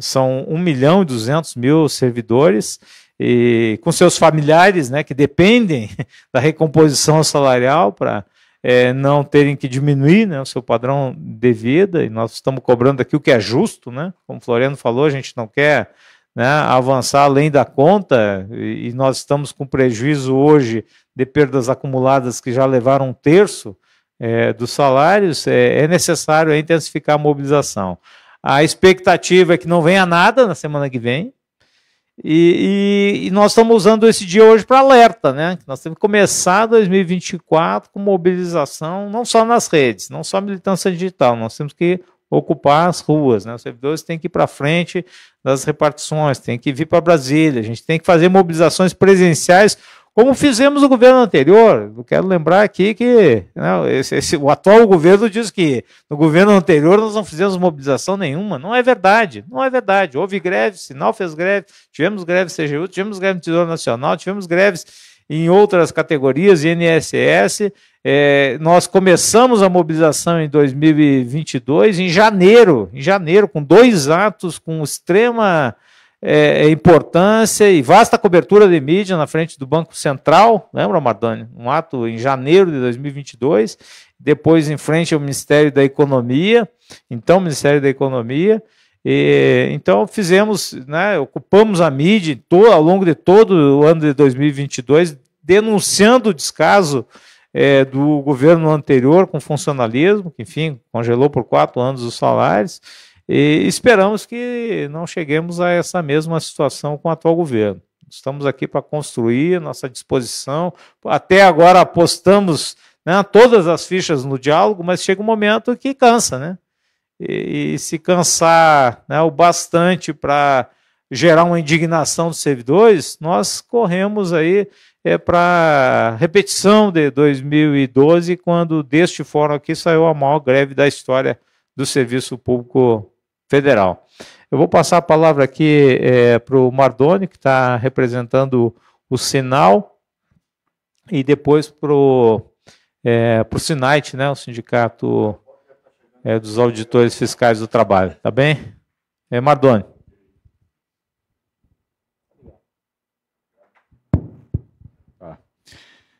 A: São 1 milhão e 200 mil servidores e com seus familiares, né, que dependem [laughs] da recomposição salarial para é, não terem que diminuir né, o seu padrão de vida, e nós estamos cobrando aqui o que é justo, né? Como o Floriano falou, a gente não quer né, avançar além da conta, e, e nós estamos com prejuízo hoje de perdas acumuladas que já levaram um terço é, dos salários, é, é necessário intensificar a mobilização. A expectativa é que não venha nada na semana que vem, e, e, e, nós estamos usando esse dia hoje para alerta, né? Nós temos que começar 2024 com mobilização, não só nas redes, não só militância digital, nós temos que ocupar as ruas, né? Os servidores têm que ir para frente das repartições, têm que vir para Brasília, a gente tem que fazer mobilizações presenciais como fizemos no governo anterior. Eu quero lembrar aqui que né, esse, esse, o atual governo diz que no governo anterior nós não fizemos mobilização nenhuma. Não é verdade, não é verdade. Houve greve, Sinal fez greve, tivemos greve CGU, tivemos greve no Tesouro Nacional, tivemos greves em outras categorias, INSS. É, nós começamos a mobilização em 2022, em janeiro, em janeiro, com dois atos com extrema é, é, importância e vasta cobertura de mídia na frente do Banco Central, lembra, Mardoni? Um ato em janeiro de 2022, depois em frente ao Ministério da Economia, então Ministério da Economia, e, então fizemos, né, ocupamos a mídia todo, ao longo de todo o ano de 2022, denunciando o descaso é, do governo anterior com funcionalismo, que enfim congelou por quatro anos os salários, e esperamos que não cheguemos a essa mesma situação com o atual governo. Estamos aqui para construir nossa disposição. Até agora apostamos né, todas as fichas no diálogo, mas chega um momento que cansa, né? E, e se cansar né, o bastante para gerar uma indignação dos servidores, nós corremos aí é, para repetição de 2012, quando deste fórum aqui saiu a maior greve da história do serviço público federal. Eu vou passar a palavra aqui é, para o Mardoni, que está representando o Sinal, e depois para o é, SINAIT, né, o Sindicato é, dos Auditores Fiscais do Trabalho. Tá bem? É, Mardoni.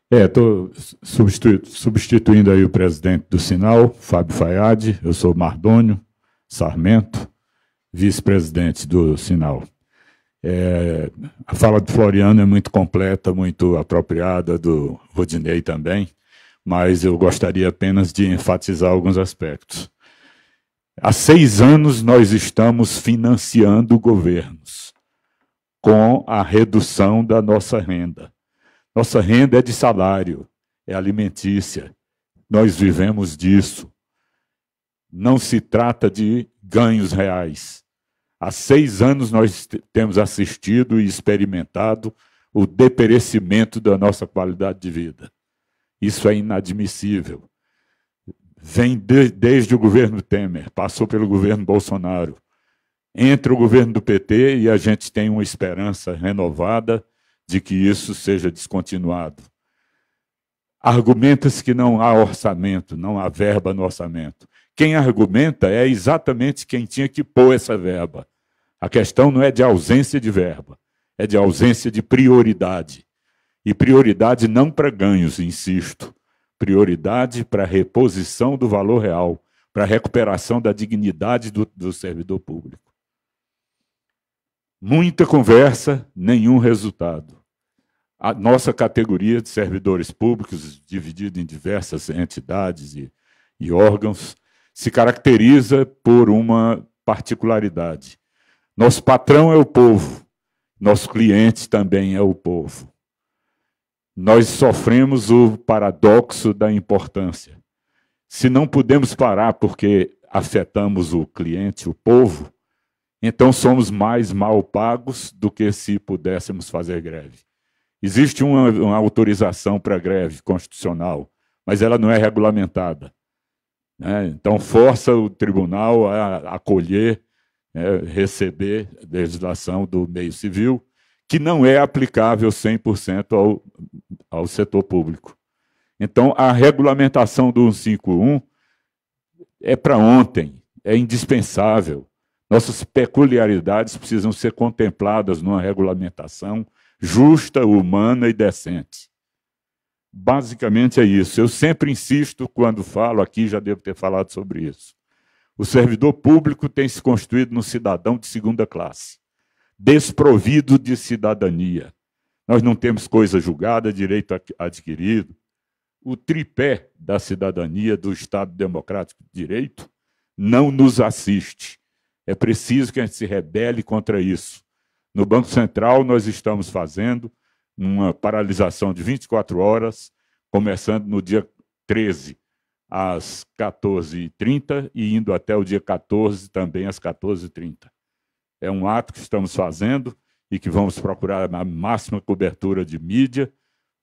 F: É, estou substituindo aí o presidente do Sinal, Fábio Fayad, eu sou Mardônio, Sarmento, vice-presidente do Sinal. É, a fala do Floriano é muito completa, muito apropriada, do Rodinei também, mas eu gostaria apenas de enfatizar alguns aspectos. Há seis anos nós estamos financiando governos com a redução da nossa renda. Nossa renda é de salário, é alimentícia. Nós vivemos disso não se trata de ganhos reais. Há seis anos nós temos assistido e experimentado o deperecimento da nossa qualidade de vida. Isso é inadmissível. Vem de, desde o governo Temer, passou pelo governo Bolsonaro, entra o governo do PT e a gente tem uma esperança renovada de que isso seja descontinuado. Argumenta-se que não há orçamento, não há verba no orçamento. Quem argumenta é exatamente quem tinha que pôr essa verba. A questão não é de ausência de verba, é de ausência de prioridade. E prioridade não para ganhos, insisto. Prioridade para reposição do valor real, para recuperação da dignidade do, do servidor público. Muita conversa, nenhum resultado. A nossa categoria de servidores públicos, dividida em diversas entidades e, e órgãos, se caracteriza por uma particularidade. Nosso patrão é o povo, nosso cliente também é o povo. Nós sofremos o paradoxo da importância. Se não podemos parar porque afetamos o cliente, o povo, então somos mais mal pagos do que se pudéssemos fazer greve. Existe uma, uma autorização para greve constitucional, mas ela não é regulamentada. Né? Então, força o tribunal a acolher, né, receber legislação do meio civil, que não é aplicável 100% ao, ao setor público. Então, a regulamentação do 151 é para ontem, é indispensável. Nossas peculiaridades precisam ser contempladas numa regulamentação justa, humana e decente. Basicamente é isso. Eu sempre insisto quando falo aqui, já devo ter falado sobre isso. O servidor público tem se construído num cidadão de segunda classe, desprovido de cidadania. Nós não temos coisa julgada, direito adquirido. o tripé da cidadania do Estado Democrático de Direito não nos assiste. É preciso que a gente se rebele contra isso. No Banco Central, nós estamos fazendo uma paralisação de 24 horas, começando no dia 13, às 14h30 e indo até o dia 14, também às 14h30. É um ato que estamos fazendo e que vamos procurar a máxima cobertura de mídia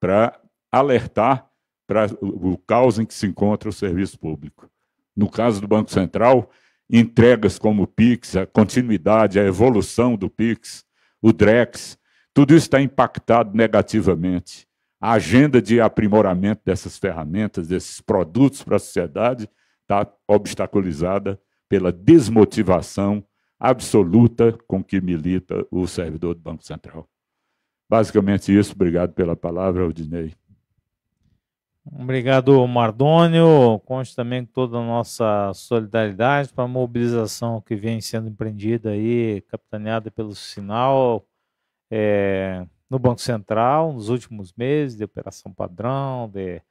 F: para alertar para o caos em que se encontra o serviço público. No caso do Banco Central, entregas como o PIX, a continuidade, a evolução do PIX, o DREX, tudo isso está impactado negativamente. A agenda de aprimoramento dessas ferramentas, desses produtos para a sociedade, está obstaculizada pela desmotivação absoluta com que milita o servidor do Banco Central. Basicamente isso. Obrigado pela palavra, Odinei.
A: Obrigado, Mardônio. Conte também com toda a nossa solidariedade para a mobilização que vem sendo empreendida aí, capitaneada pelo Sinal, é, no Banco Central, nos últimos meses, de operação padrão, de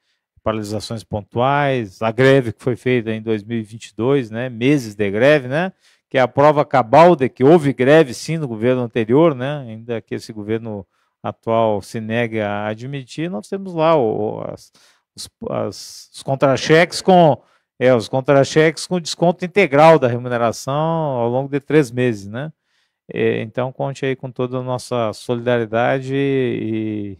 A: paralisações pontuais, a greve que foi feita em 2022, né, meses de greve, né, que é a prova cabal de que houve greve sim no governo anterior, né, ainda que esse governo atual se negue a admitir, nós temos lá o, as, os, as, os contra-cheques com é, os contra-cheques com desconto integral da remuneração ao longo de três meses, né? É, então conte aí com toda a nossa solidariedade e,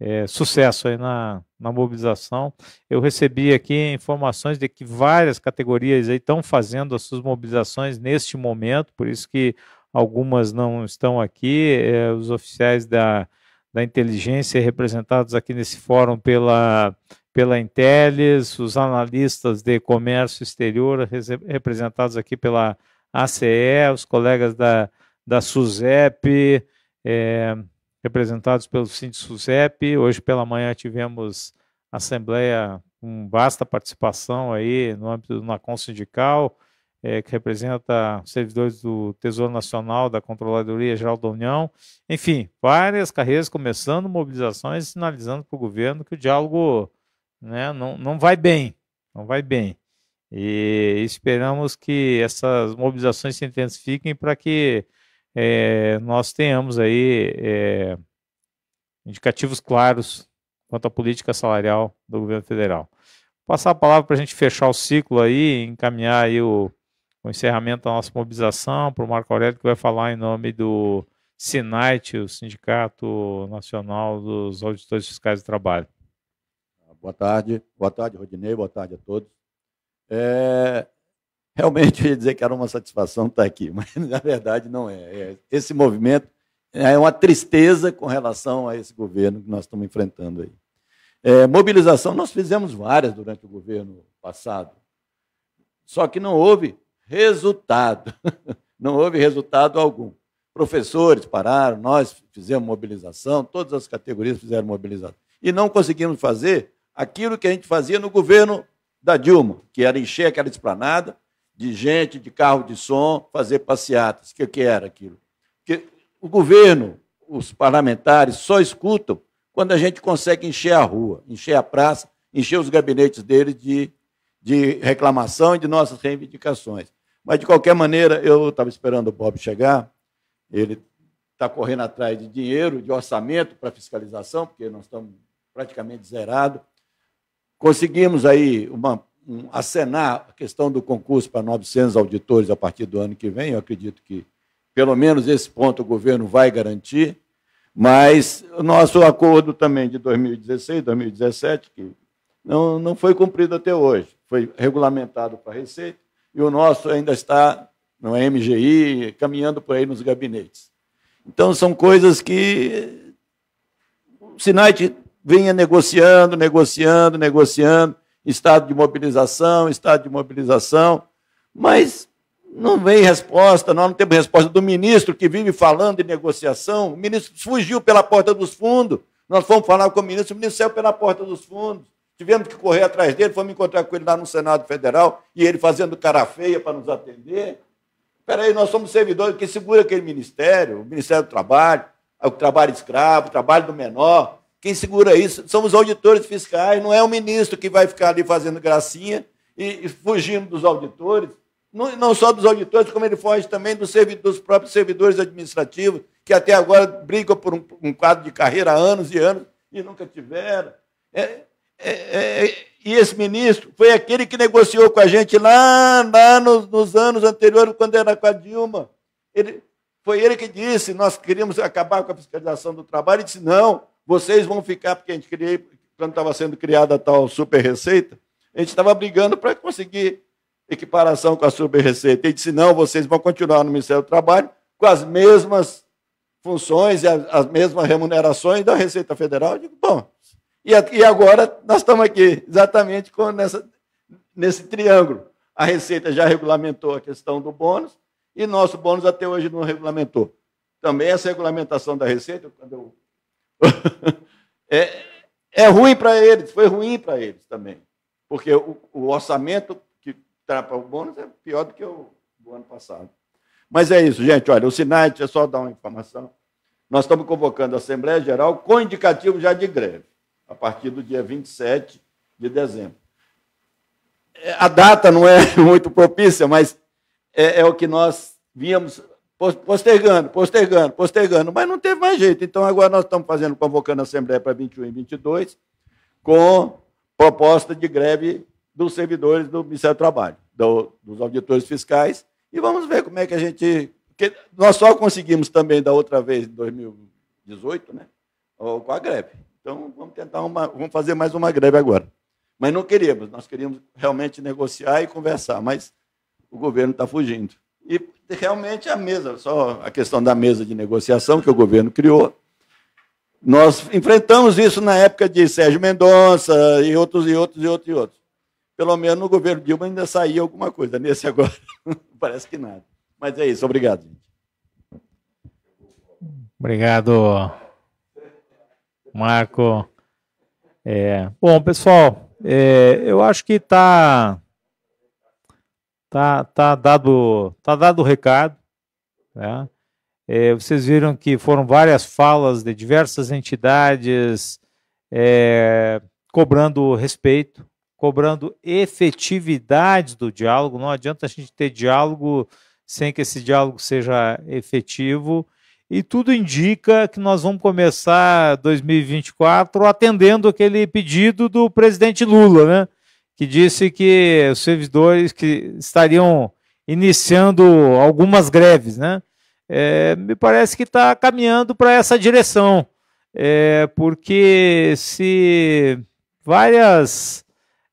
A: é, sucesso aí na, na mobilização. Eu recebi aqui informações de que várias categorias estão fazendo as suas mobilizações neste momento, por isso que algumas não estão aqui. É, os oficiais da da inteligência representados aqui nesse fórum pela, pela Intelis, os analistas de comércio exterior representados aqui pela ACE, os colegas da, da SUSEP, é, representados pelo Cinti SUSEP. Hoje pela manhã tivemos assembleia com vasta participação aí no âmbito do NACON sindical, é, que representa servidores do Tesouro Nacional, da Controladoria Geral da União. Enfim, várias carreiras começando, mobilizações, sinalizando para o governo que o diálogo né, não, não vai bem, não vai bem. E esperamos que essas mobilizações se intensifiquem para que é, nós tenhamos aí é, indicativos claros quanto à política salarial do governo federal. Vou passar a palavra para a gente fechar o ciclo aí, encaminhar aí o, o encerramento da nossa mobilização, para o Marco Aurélio, que vai falar em nome do SINAIT, o Sindicato Nacional dos Auditores Fiscais do Trabalho.
G: Boa tarde, boa tarde, Rodinei, boa tarde a todos. É, realmente eu ia dizer que era uma satisfação estar aqui, [laughs] mas na verdade não é. é. Esse movimento é uma tristeza com relação a esse governo que nós estamos enfrentando aí. É, mobilização nós fizemos várias durante o governo passado, só que não houve resultado. [laughs] Não houve resultado algum. Professores pararam, nós fizemos mobilização, todas as categorias fizeram mobilização. E não conseguimos fazer aquilo que a gente fazia no governo da Dilma, que era encher aquela esplanada de gente, de carro de som, fazer passeatas. O que, que era aquilo? Porque o governo, os parlamentares só escutam quando a gente consegue encher a rua, encher a praça, encher os gabinetes deles de, de reclamação e de nossas reivindicações. Mas, de qualquer maneira, eu estava esperando o Bob chegar, ele está correndo atrás de dinheiro, de orçamento para fiscalização, porque nós estamos praticamente zerados. Conseguimos aí uma, um, acenar a questão do concurso para 900 auditores a partir do ano que vem. Eu acredito que, pelo menos, esse ponto o governo vai garantir. Mas o nosso acordo também de 2016, 2017, que não, não foi cumprido até hoje, foi regulamentado para a Receita, e o nosso ainda está no MGI, caminhando por aí nos gabinetes. Então, são coisas que o Sinait vinha negociando, negociando, negociando, estado de mobilização, estado de mobilização, mas não vem resposta, nós não temos resposta do ministro que vive falando de negociação. O ministro fugiu pela porta dos fundos. Nós fomos falar com o ministro, o ministro saiu pela porta dos fundos. Tivemos que correr atrás dele, fomos encontrar com ele lá no Senado Federal, e ele fazendo cara feia para nos atender. Espera aí, nós somos servidores, que segura aquele ministério, o Ministério do Trabalho, o trabalho escravo, o trabalho do menor. Quem segura isso são os auditores fiscais, não é o ministro que vai ficar ali fazendo gracinha e, e fugindo dos auditores. Não, não, só dos auditores, como ele foge também dos, dos, próprios servidores administrativos, que até agora brigam por um, um, quadro de carreira há anos e anos e nunca tiveram. É, é, é, e esse ministro foi aquele que negociou com a gente lá, lá nos, nos anos anteriores, quando era com a Dilma. Ele, foi ele que disse, nós queríamos acabar com a fiscalização do trabalho, e disse, não, vocês vão ficar, porque a gente criei, quando estava sendo criada a tal super receita, a gente estava brigando para conseguir equiparação com a super receita. Ele disse, não, vocês vão continuar no Ministério do Trabalho com as mesmas funções e as, as mesmas remunerações da Receita Federal. Eu digo, bom, e, e agora nós estamos aqui, exatamente com nessa, nesse triângulo. A Receita já regulamentou a questão do bônus, e nosso bônus até hoje não regulamentou. Também essa regulamentação da Receita, quando eu... [laughs] é, é ruim para eles, foi ruim para eles também. Porque o, o orçamento que trapa o bônus é pior do que o do ano passado. Mas é isso, gente. Olha, o SINAIT, é só dar uma informação. Nós estamos convocando a Assembleia Geral com indicativo já de greve, a partir do dia 27 de dezembro. É, a data não é [laughs] muito propícia, mas é, é o que nós víamos postergando, postergando, postergando, mas não teve mais jeito. Então, agora nós estamos fazendo, convocando a Assembleia para 21 e 22, com proposta de greve dos servidores do Ministério do Trabalho, do, dos auditores fiscais, e vamos ver como é que a gente. nós só conseguimos também da outra vez, em 2018, né, com a greve. Então, vamos tentar uma, vamos fazer mais uma greve agora. Mas não queríamos, nós queríamos realmente negociar e conversar, mas o governo está fugindo. E realmente a mesa, só a questão da mesa de negociação que o governo criou, nós enfrentamos isso na época de Sérgio Mendonça e outros, e outros, e outros, e outros. Pelo menos no governo Dilma ainda saía alguma coisa. Nesse agora, [laughs] parece que nada. Mas é isso, obrigado.
A: Obrigado, Marco. É, bom, pessoal, é, eu acho que está Tá, tá dado, tá dado o recado. Né? É, vocês viram que foram várias falas de diversas entidades é, cobrando respeito, cobrando efetividade do diálogo. Não adianta a gente ter diálogo sem que esse diálogo seja efetivo. E tudo indica que nós vamos começar 2024 atendendo aquele pedido do presidente Lula, né? Que disse que os servidores que estariam iniciando algumas greves, né? É, me parece que está caminhando para essa direção, é, porque se várias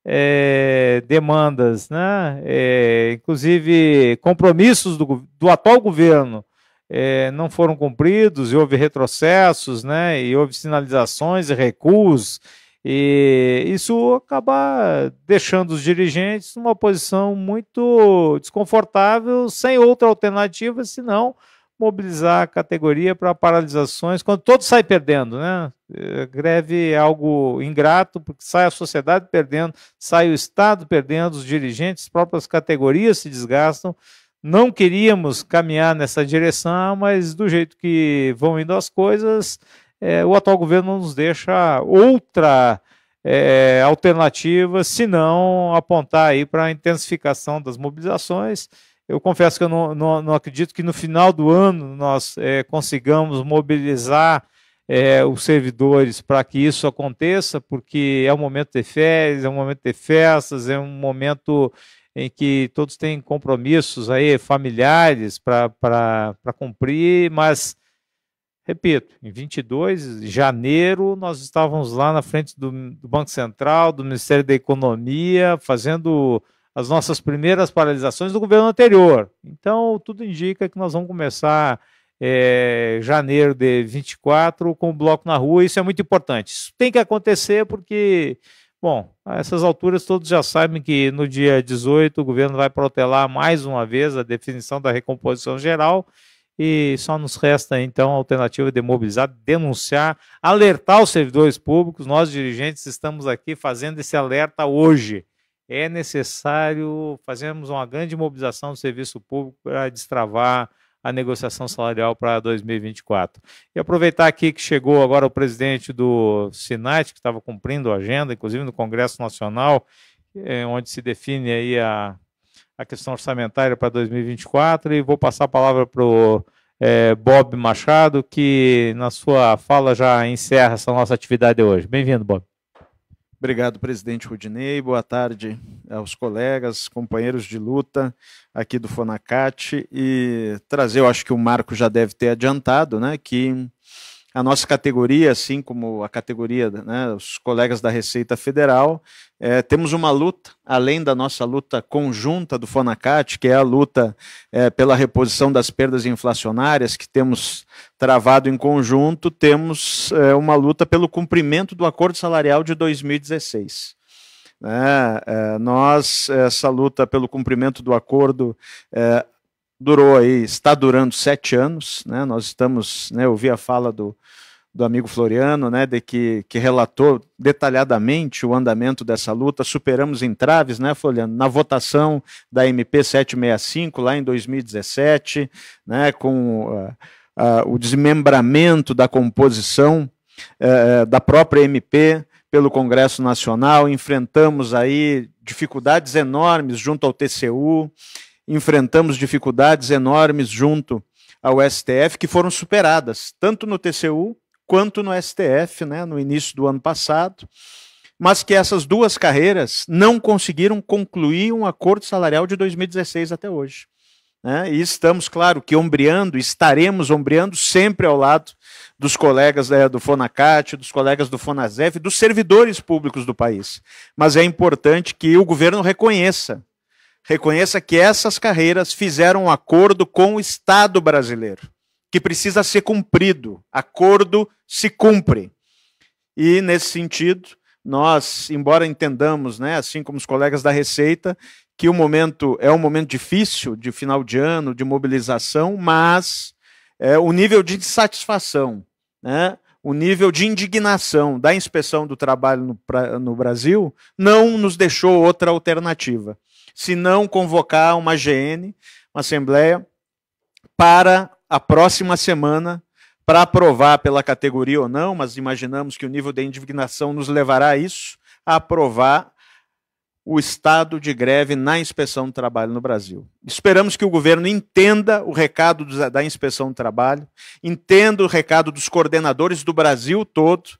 A: é, demandas, né, é, inclusive compromissos do, do atual governo, é, não foram cumpridos e houve retrocessos, né, e houve sinalizações e recuos e isso acaba deixando os dirigentes numa posição muito desconfortável, sem outra alternativa senão mobilizar a categoria para paralisações, quando todos saem perdendo, né? A greve é algo ingrato, porque sai a sociedade perdendo, sai o Estado perdendo, os dirigentes, as próprias categorias se desgastam. Não queríamos caminhar nessa direção, mas do jeito que vão indo as coisas, é, o atual governo não nos deixa outra é, alternativa, senão apontar aí para a intensificação das mobilizações. Eu confesso que eu não, não, não acredito que no final do ano nós é, consigamos mobilizar é, os servidores para que isso aconteça, porque é um momento de férias, é um momento de festas, é um momento em que todos têm compromissos aí familiares para cumprir, mas Repito, em 22 de janeiro, nós estávamos lá na frente do, do, Banco Central, do Ministério da Economia, fazendo as nossas primeiras paralisações do governo anterior. Então, tudo indica que nós vamos começar é, janeiro de 24 com o bloco na rua. Isso é muito importante. Isso tem que acontecer porque, bom, a essas alturas todos já sabem que no dia 18 o governo vai protelar mais uma vez a definição da recomposição geral e só nos resta então a alternativa de mobilizar, denunciar, alertar os servidores públicos. Nós, dirigentes, estamos aqui fazendo esse alerta hoje. É necessário fazermos uma grande mobilização do serviço público para destravar a negociação salarial para 2024. E aproveitar aqui que chegou agora o presidente do SINAT, que estava cumprindo a agenda, inclusive no Congresso Nacional, é, onde se define aí a, a questão orçamentária para 2024, e vou passar a palavra para o é, Bob Machado, que na sua fala já encerra essa nossa atividade hoje. Bem-vindo, Bob.
H: Obrigado, presidente Rudinei. Boa tarde aos colegas, companheiros de luta aqui do Fonacat. E trazer, eu acho que o Marco já deve ter adiantado, né, que a nossa categoria, assim como a categoria, né, os colegas da Receita Federal, é, temos uma luta, além da nossa luta conjunta do Fonacat, que é a luta é, pela reposição das perdas inflacionárias que temos travado em conjunto, temos é, uma luta pelo cumprimento do acordo salarial de 2016. Né. É, nós, essa luta pelo cumprimento do acordo, é, durou aí, está durando sete anos, né? Nós estamos, né, eu ouvi a fala do, do amigo Floriano, né, de que, que relatou detalhadamente o andamento dessa luta, superamos entraves, né, Floriano, na votação da MP 765 lá em 2017, né, com uh, uh, o desmembramento da composição uh, da própria MP pelo Congresso Nacional, enfrentamos aí dificuldades enormes junto ao TCU, enfrentamos dificuldades enormes junto ao STF que foram superadas, tanto no TCU quanto no STF, né, no início do ano passado, mas que essas duas carreiras não conseguiram concluir um acordo salarial de 2016 até hoje. Né? E estamos, claro, que ombreando, estaremos ombreando sempre ao lado dos colegas né, do Fonacat, dos colegas do Fonasef, dos servidores públicos do país. Mas é importante que o governo reconheça reconheça que essas carreiras fizeram um acordo com o Estado brasileiro, que precisa ser cumprido. Acordo se cumpre. E, nesse sentido, nós, embora entendamos, né, assim como os colegas da Receita, que o momento é um momento difícil de final de ano, de mobilização, mas é, o nível de insatisfação, né, o nível de indignação da inspeção do trabalho no, pra, no Brasil não nos deixou outra alternativa se não convocar uma GN, uma Assembleia, para a próxima semana, para aprovar pela categoria ou não, mas imaginamos que o nível de indignação nos levará a isso, a aprovar o estado de greve na inspeção do trabalho no Brasil. Esperamos que o governo entenda o recado da inspeção do trabalho, entenda o recado dos coordenadores do Brasil todo,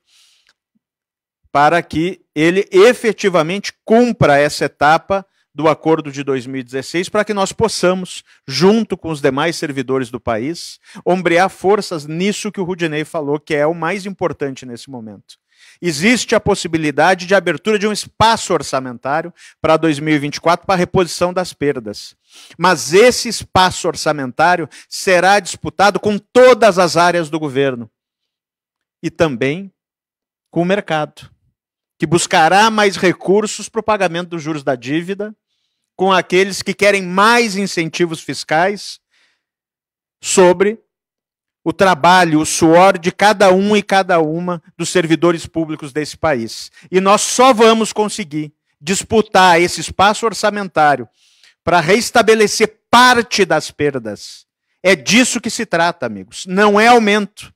H: para que ele efetivamente cumpra essa etapa do acordo de 2016 para que nós possamos, junto com os demais servidores do país, ombrear forças nisso que o Rudinei falou, que é o mais importante nesse momento. Existe a possibilidade de abertura de um espaço orçamentário para 2024 para a reposição das perdas. Mas esse espaço orçamentário será disputado com todas as áreas do governo e também com o mercado que buscará mais recursos para o pagamento dos juros da dívida, com aqueles que querem mais incentivos fiscais sobre o trabalho, o suor de cada um e cada uma dos servidores públicos desse país. E nós só vamos conseguir disputar esse espaço orçamentário para restabelecer parte das perdas. É disso que se trata, amigos. Não é aumento,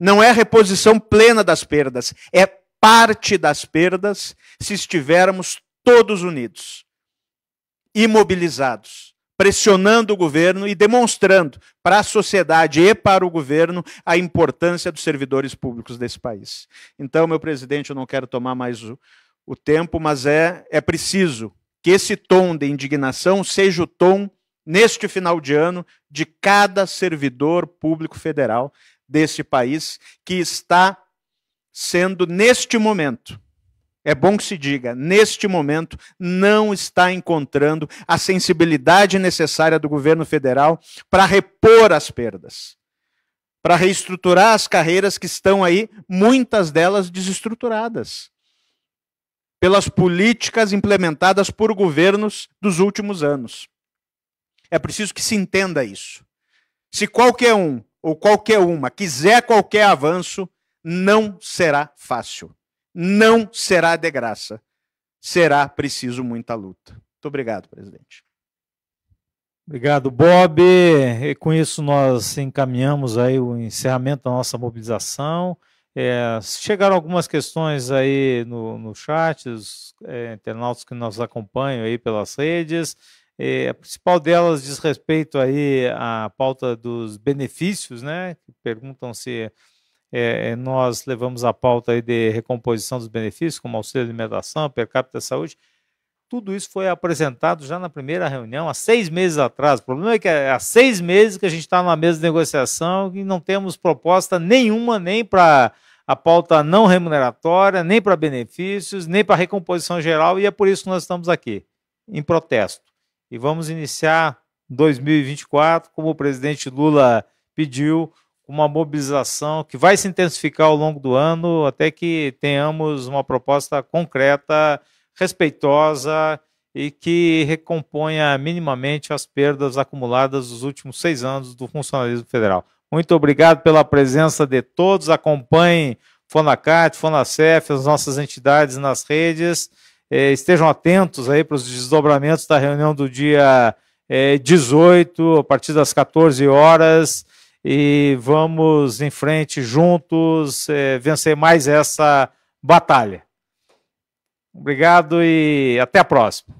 H: não é reposição plena das perdas, é parte das perdas se estivermos todos unidos, imobilizados, pressionando o governo e demonstrando para a sociedade e para o governo a importância dos servidores públicos desse país. Então, meu presidente, eu não quero tomar mais o, o tempo, mas é, é preciso que esse tom de indignação seja o tom, neste final de ano, de cada servidor público federal desse país que está sendo neste momento, é bom que se diga, neste momento não está encontrando a sensibilidade necessária do governo federal para repor as perdas, para reestruturar as carreiras que estão aí, muitas delas desestruturadas, pelas políticas implementadas por governos dos últimos anos. É preciso que se entenda isso. Se qualquer um ou qualquer uma quiser qualquer avanço, não será fácil. Não será de graça. Será preciso muita luta. Muito obrigado, presidente.
A: Obrigado, Bob. E com isso nós encaminhamos aí o encerramento da nossa mobilização. É, chegaram algumas questões aí no, no chat, os é, internautas que nos acompanham aí pelas redes. É, a principal delas diz respeito aí à pauta dos benefícios, né? Perguntam se é, nós levamos a pauta de recomposição dos benefícios, como auxílio alimentação, per capita saúde. Tudo isso foi apresentado já na primeira reunião, há seis meses atrás. O problema é que há seis meses que a gente está na mesa de negociação e não temos proposta nenhuma, nem para a pauta não remuneratória, nem para benefícios, nem para recomposição geral, e é por isso que nós estamos aqui, em protesto. E vamos iniciar 2024, como o presidente Lula pediu, uma mobilização que vai se intensificar ao longo do ano, até que tenhamos uma proposta concreta respeitosa e que recomponha minimamente as perdas acumuladas nos últimos seis anos do funcionalismo federal. Muito obrigado pela presença de todos. Acompanhem Fonacat, Fonacef, as nossas entidades nas redes. Eh, estejam atentos aí para os desdobramentos da reunião do dia 18, eh, a partir das 14 horas. E vamos em frente juntos eh, vencer mais essa batalha. Obrigado e até a próxima.